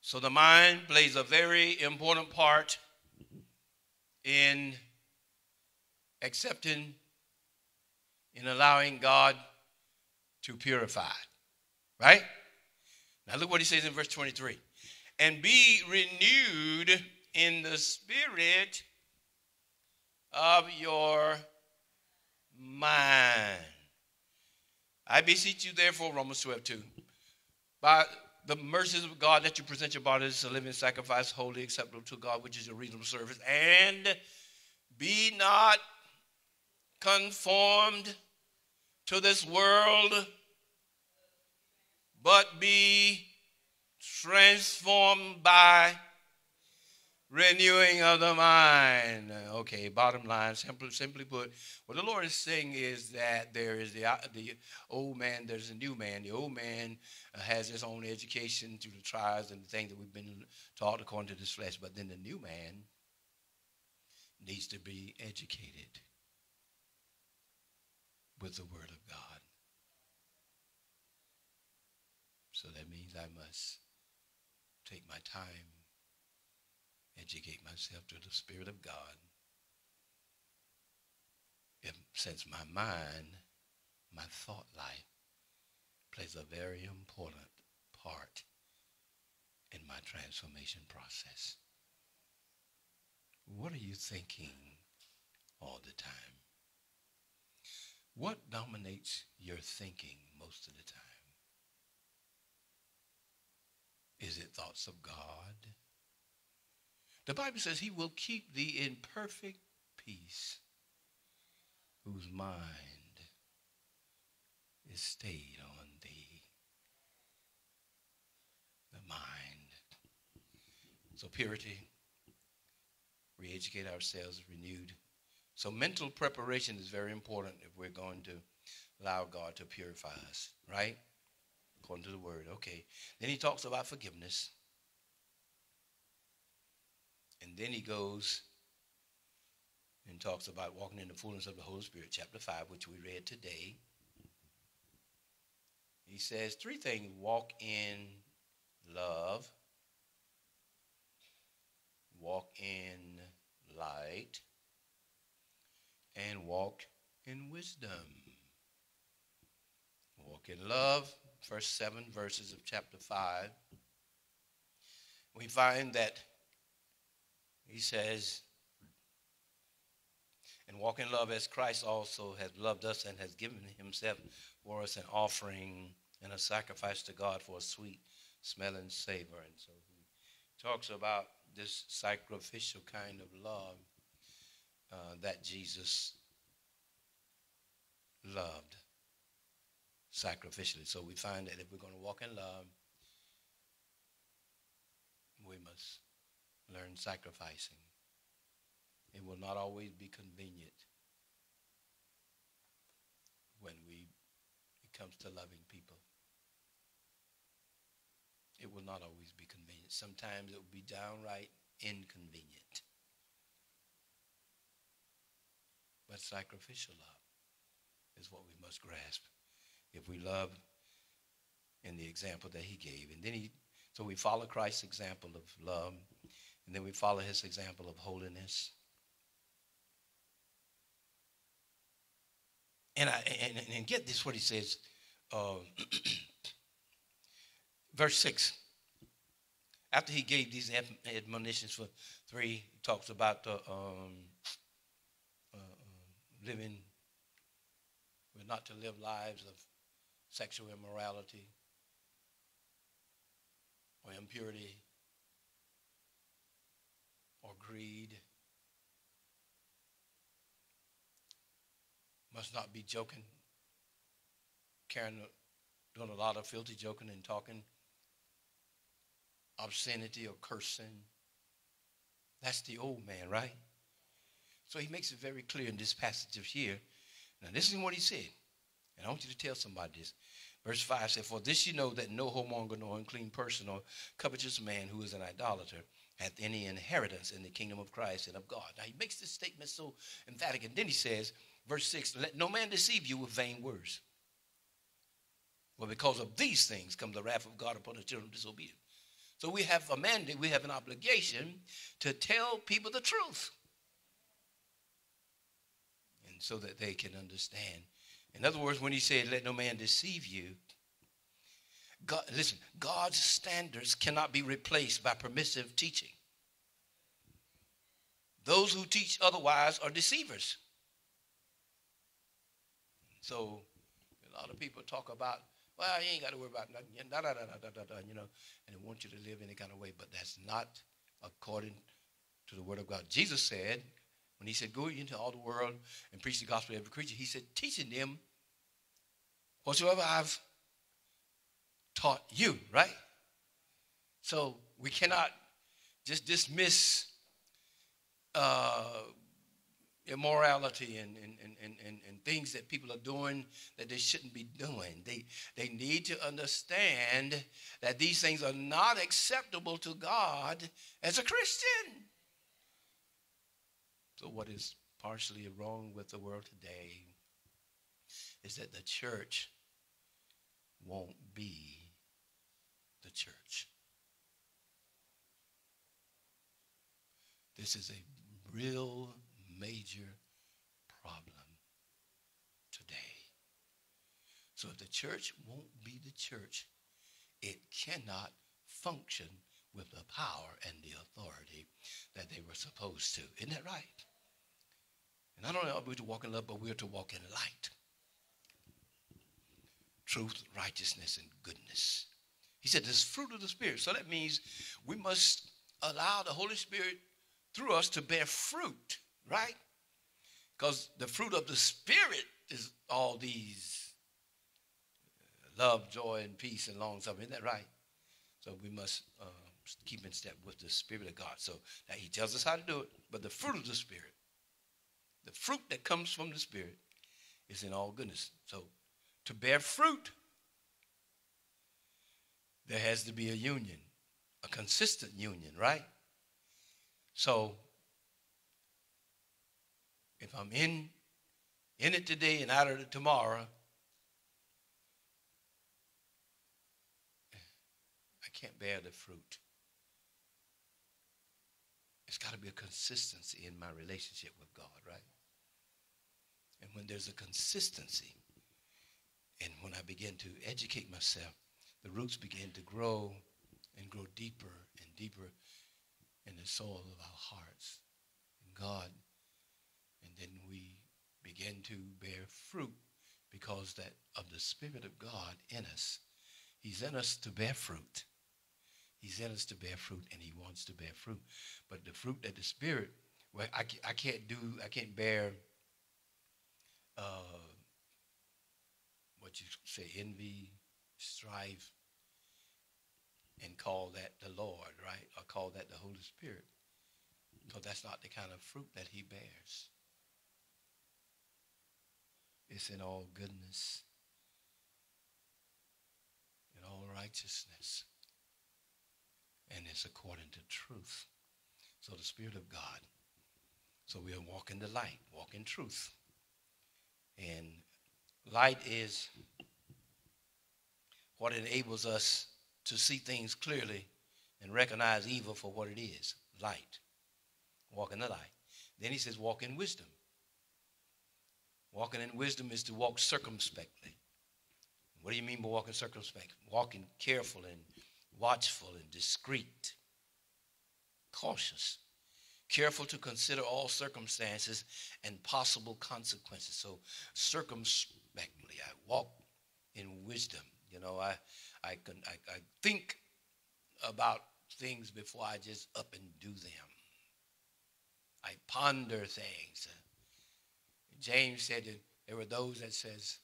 So the mind plays a very important part in accepting, in allowing God to purify. Right? Now look what he says in verse 23. And be renewed in the spirit of your mind. I beseech you, therefore, Romans 12, 2, by the mercies of God, that you present your bodies as a living sacrifice, holy, acceptable to God, which is your reasonable service, and be not conformed to this world, but be transformed by renewing of the mind. Okay, bottom line, simply, simply put, what the Lord is saying is that there is the, the old man, there's a new man. The old man uh, has his own education through the trials and the things that we've been taught according to this flesh, but then the new man needs to be educated with the Word of God. So that means I must take my time educate myself to the Spirit of God. If, since my mind, my thought life, plays a very important part in my transformation process. What are you thinking all the time? What dominates your thinking most of the time? Is it thoughts of God? The Bible says he will keep thee in perfect peace, whose mind is stayed on thee. The mind. So purity, re-educate ourselves, renewed. So mental preparation is very important if we're going to allow God to purify us, right? According to the word. Okay. Then he talks about forgiveness. And then he goes and talks about walking in the fullness of the Holy Spirit, chapter 5, which we read today. He says three things walk in love, walk in light, and walk in wisdom. Walk in love, first seven verses of chapter 5. We find that he says, and walk in love as Christ also has loved us and has given himself for us an offering and a sacrifice to God for a sweet smelling savor. And so he talks about this sacrificial kind of love uh, that Jesus loved sacrificially. So we find that if we're going to walk in love, we must learn sacrificing. It will not always be convenient when we it comes to loving people. it will not always be convenient. Sometimes it will be downright inconvenient. But sacrificial love is what we must grasp if we love in the example that he gave. And then he, so we follow Christ's example of love, and then we follow his example of holiness. And, I, and, and get this what he says, uh, verse 6. After he gave these admonitions for three, he talks about the um, uh, uh, living, not to live lives of sexual immorality or impurity or greed. Must not be joking, carrying, uh, doing a lot of filthy joking and talking, obscenity or cursing. That's the old man, right? So he makes it very clear in this passage of here. Now, this is what he said. And I want you to tell somebody this. Verse 5 said, For this you know that no whoremonger, nor unclean person, or covetous man who is an idolater hath any inheritance in the kingdom of Christ and of God. Now he makes this statement so emphatic. And then he says, verse 6, Let no man deceive you with vain words. Well, because of these things come the wrath of God upon the children of disobedience. So we have a mandate, we have an obligation to tell people the truth. And so that they can understand in other words, when he said, let no man deceive you, God, listen, God's standards cannot be replaced by permissive teaching. Those who teach otherwise are deceivers. So a lot of people talk about, well, you ain't got to worry about nothing, da, da, da, da, da, da, you know, and they want you to live any kind of way, but that's not according to the word of God. Jesus said, when he said, Go into all the world and preach the gospel to every creature, he said, teaching them whatsoever I've taught you, right? So we cannot just dismiss uh, immorality and, and, and, and, and things that people are doing that they shouldn't be doing. They, they need to understand that these things are not acceptable to God as a Christian. So, what is partially wrong with the world today is that the church won't be the church. This is a real major problem today. So if the church won't be the church, it cannot function with the power and the authority that they were supposed to. Isn't that right? Not only are we to walk in love, but we're to walk in light. Truth, righteousness, and goodness. He said this fruit of the Spirit. So that means we must allow the Holy Spirit through us to bear fruit, right? Because the fruit of the Spirit is all these uh, love, joy, and peace and long suffering. Isn't that right? So we must uh, keep in step with the Spirit of God. So now He tells us how to do it, but the fruit of the Spirit the fruit that comes from the Spirit is in all goodness. So to bear fruit, there has to be a union, a consistent union, right? So if I'm in in it today and out of it tomorrow, I can't bear the fruit. It's got to be a consistency in my relationship with God, right? And when there's a consistency, and when I begin to educate myself, the roots begin to grow and grow deeper and deeper in the soil of our hearts. And God, and then we begin to bear fruit because that of the Spirit of God in us. He's in us to bear fruit. He's in us to bear fruit, and He wants to bear fruit. But the fruit that the Spirit, well, I, I can't do, I can't bear uh, what you say, envy, strife, and call that the Lord, right? Or call that the Holy Spirit. Because that's not the kind of fruit that He bears. It's in all goodness, in all righteousness and it's according to truth. So the Spirit of God. So we are walking the light, walking truth. And light is what enables us to see things clearly and recognize evil for what it is light. Walk in the light. Then he says, walk in wisdom. Walking in wisdom is to walk circumspectly. What do you mean by walking circumspect? Walking careful and watchful and discreet, cautious, careful to consider all circumstances and possible consequences. So circumspectly, I walk in wisdom. You know, I I can I, I think about things before I just up and do them. I ponder things. James said that there were those that says,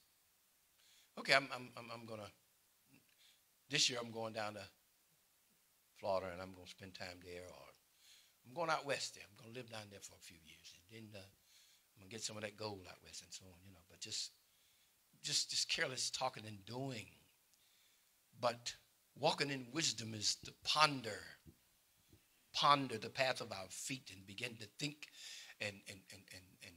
okay, I'm, I'm, I'm going to, this year I'm going down to Florida and I'm going to spend time there or I'm going out west there. I'm going to live down there for a few years. And then uh, I'm going to get some of that gold out west and so on, you know. But just, just, just careless talking and doing. But walking in wisdom is to ponder, ponder the path of our feet and begin to think and, and, and, and, and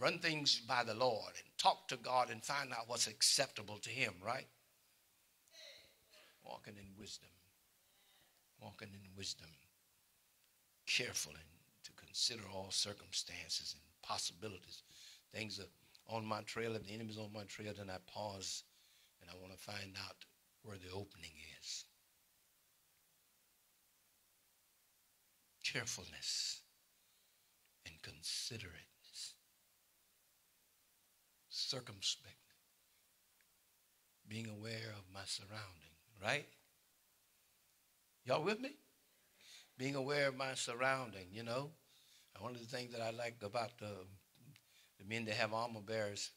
run things by the Lord and talk to God and find out what's acceptable to Him, right? Walking in wisdom. Walking in wisdom. Careful and to consider all circumstances and possibilities. Things are on my trail. If the enemy's on my trail, then I pause and I want to find out where the opening is. Carefulness and considerate circumspect, being aware of my surrounding, right? Y'all with me? Being aware of my surrounding, you know. One of the things that I like about the, the men that have armor bearers,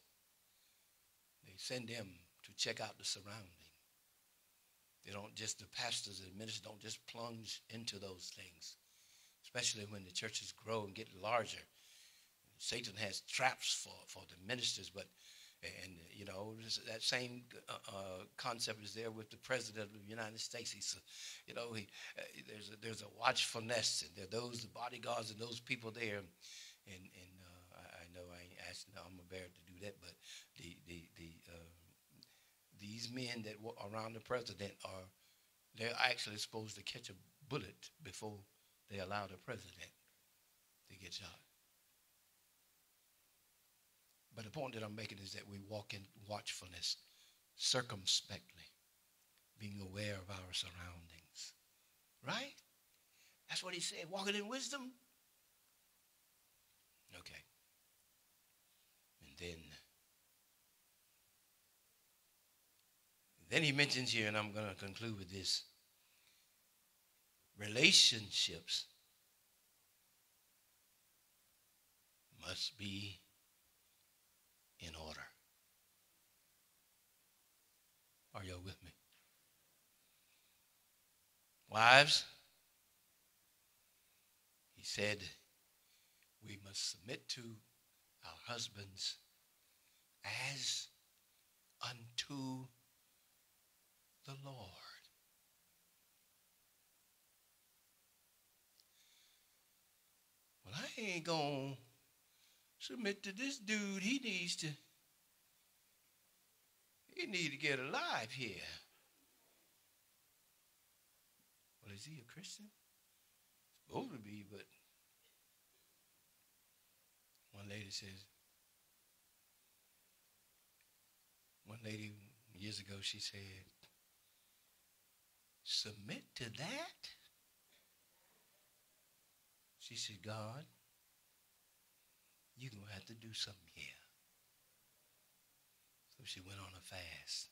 they send them to check out the surrounding. They don't just, the pastors and ministers don't just plunge into those things, especially when the churches grow and get larger. Satan has traps for, for the ministers, but and you know that same uh, uh, concept is there with the president of the United States. He's, you know, he uh, there's a, there's a watchfulness, and there are those the bodyguards and those people there, and and uh, I, I, know I ain't asking I'm bear to do that, but the the the uh, these men that were around the president are they're actually supposed to catch a bullet before they allow the president to get shot. But the point that I'm making is that we walk in watchfulness, circumspectly, being aware of our surroundings. Right? That's what he said. Walking in wisdom. Okay. And then then he mentions here, and I'm going to conclude with this relationships must be in order. Are y'all with me? Wives, he said, we must submit to our husbands as unto the Lord. Well, I ain't going to submit to this dude. He needs to, he need to get alive here. Well, is he a Christian? Supposed to be, but one lady says, one lady years ago, she said, submit to that? She said, God, you're going to have to do something here. So she went on a fast.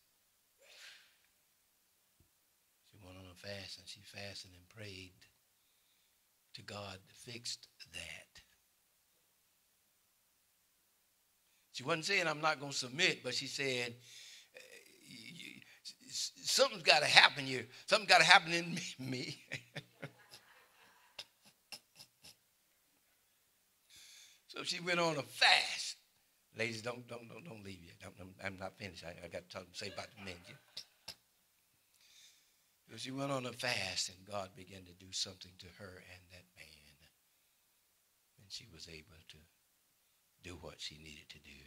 She went on a fast and she fasted and prayed to God, fixed that. She wasn't saying, I'm not going to submit, but she said, something's got to happen here. Something's got to happen in me. So she went on a fast. Ladies, don't don't don't, don't leave yet. I'm, I'm not finished. I, I got to say about the men. So she went on a fast, and God began to do something to her and that man. And she was able to do what she needed to do.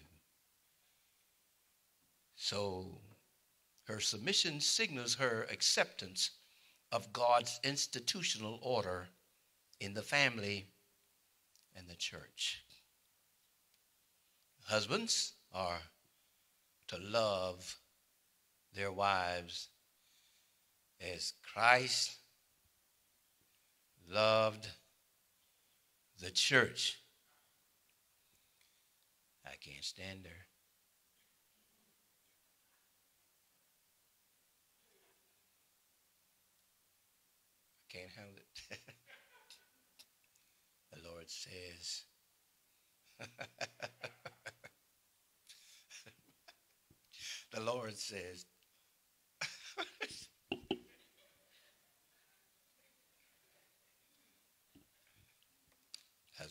So her submission signals her acceptance of God's institutional order in the family and the church. Husbands are to love their wives as Christ loved the church. I can't stand her. I can't handle it. the Lord says, the Lord says,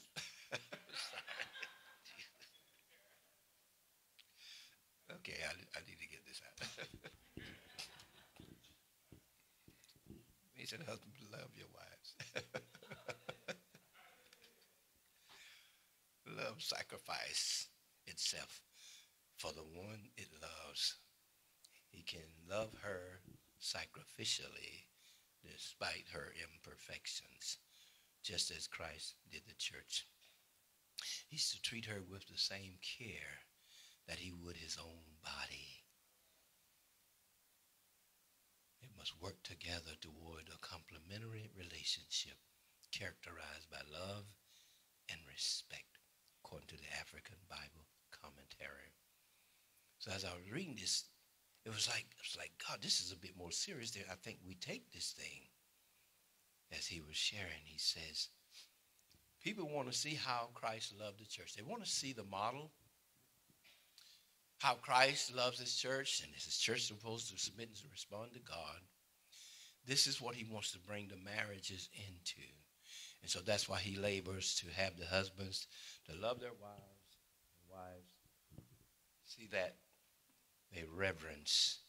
okay, I, I need to get this out. he said, husband, love your wives. love sacrifice itself for the one it loves. He can love her sacrificially despite her imperfections, just as Christ did the church. He's to treat her with the same care that he would his own body. It must work together toward a complementary relationship characterized by love and respect, according to the African Bible commentary. So as I was reading this, it was like it was like God, this is a bit more serious than I think we take this thing. As he was sharing, he says, people want to see how Christ loved the church. They want to see the model, how Christ loves his church, and is his church supposed to submit and respond to God. This is what he wants to bring the marriages into. And so that's why he labors to have the husbands to love their wives, the wives see that they reverence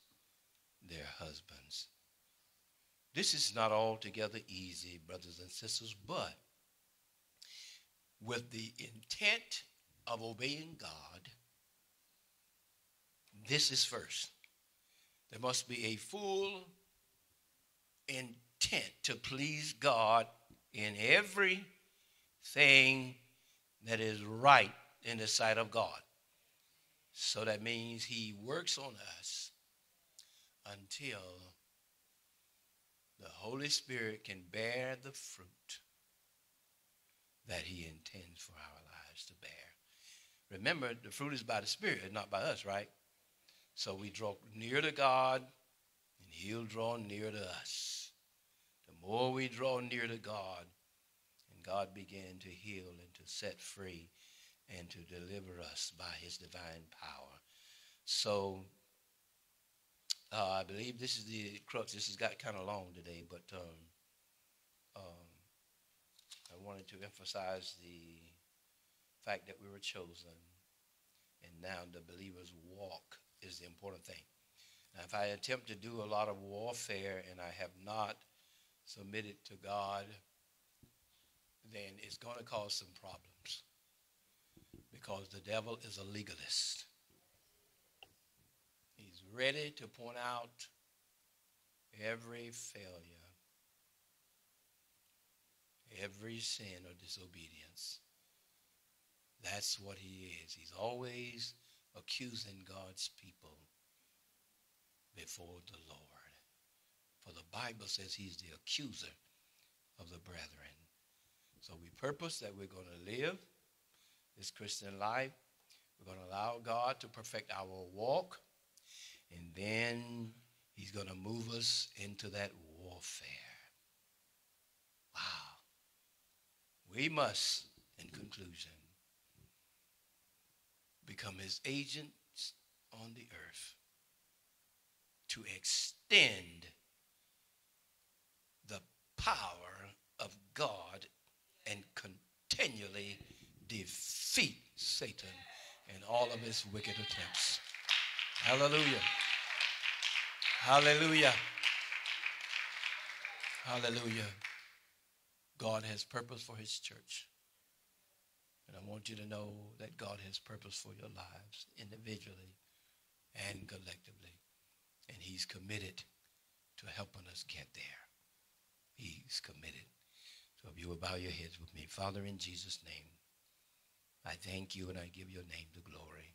their husbands. This is not altogether easy, brothers and sisters, but with the intent of obeying God, this is first. There must be a full intent to please God in everything that is right in the sight of God. So that means He works on us until the Holy Spirit can bear the fruit that He intends for our lives to bear. Remember, the fruit is by the Spirit, not by us, right? So we draw near to God, and He'll draw near to us. The more we draw near to God, and God begin to heal and to set free and to deliver us by His divine power. So uh, I believe this is the crux. This has got kind of long today, but um, um, I wanted to emphasize the fact that we were chosen, and now the believer's walk is the important thing. Now, if I attempt to do a lot of warfare and I have not submitted to God, then it's going to cause some problems because the devil is a legalist. He's ready to point out every failure, every sin or disobedience. That's what he is. He's always accusing God's people before the Lord. For the Bible says he's the accuser of the brethren. So we purpose that we're going to live this Christian life. We're going to allow God to perfect our walk, and then He's going to move us into that warfare. Wow. We must, in conclusion, become His agents on the earth to extend the power of God and continually defeat Satan and all of his wicked attempts. Hallelujah. Hallelujah. Hallelujah. God has purpose for his church. And I want you to know that God has purpose for your lives individually and collectively. And he's committed to helping us get there. He's committed. So if you will bow your heads with me. Father, in Jesus' name, I thank you and I give your name the glory.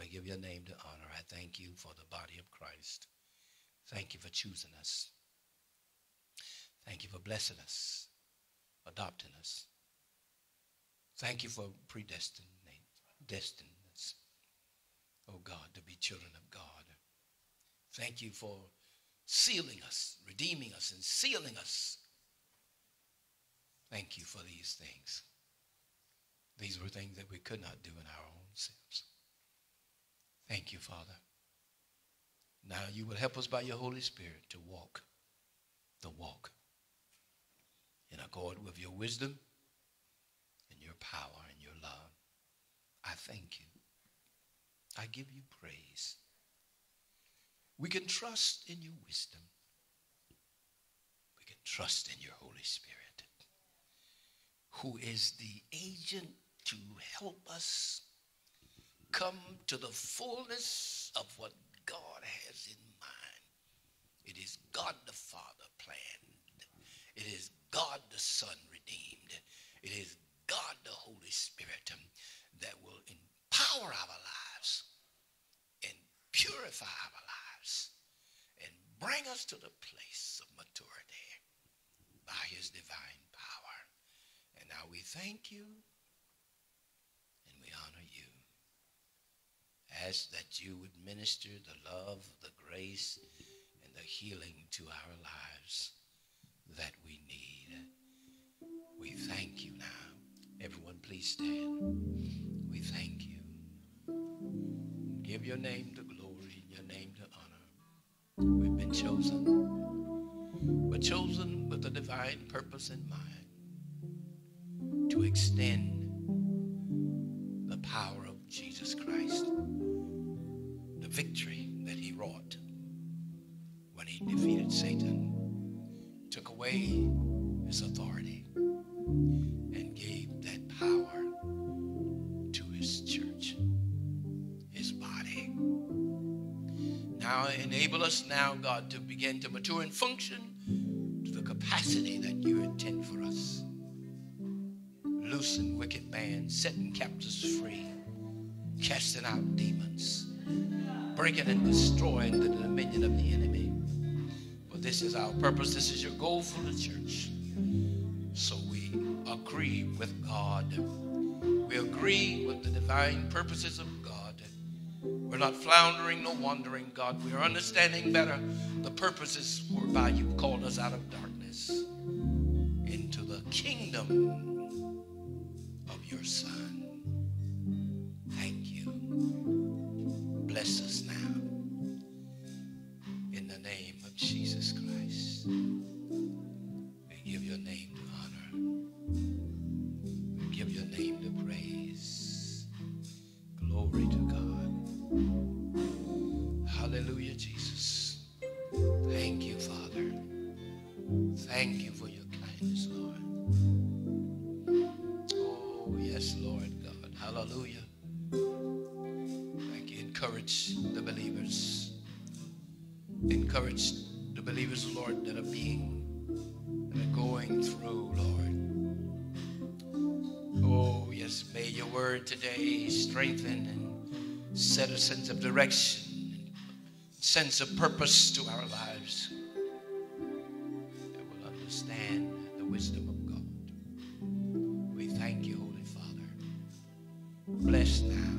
I give your name the honor. I thank you for the body of Christ. Thank you for choosing us. Thank you for blessing us, adopting us. Thank you for predestining, destined us, oh God, to be children of God. Thank you for sealing us, redeeming us, and sealing us. Thank you for these things. These were things that we could not do in our own selves. Thank you, Father. Now you will help us by your Holy Spirit to walk the walk in accord with your wisdom and your power and your love. I thank you. I give you praise. We can trust in your wisdom. We can trust in your Holy Spirit, who is the agent to help us come to the fullness of what God has in mind. It is God the Father planned. It is God the Son redeemed. It is God the Holy Spirit um, that will empower our lives and purify our lives and bring us to the place of maturity by his divine power. And now we thank you ask that you would minister the love, the grace, and the healing to our lives that we need. We thank you now. Everyone, please stand. We thank you. Give your name the glory your name the honor. We've been chosen, but chosen with a divine purpose in mind to extend power of Jesus Christ the victory that he wrought when he defeated Satan, took away his authority, and gave that power to his church, his body. Now enable us now, God, to begin to mature and function to the capacity that you intend for Loosen wicked man, setting captives free, casting out demons breaking and destroying the dominion of the enemy. But this is our purpose. This is your goal for the church. So we agree with God. We agree with the divine purposes of God. We're not floundering nor wandering, God. We are understanding better the purposes whereby you've called us out of darkness into the kingdom your Son. Strengthen and set a sense of direction, sense of purpose to our lives. That will understand the wisdom of God. We thank you, Holy Father. Bless now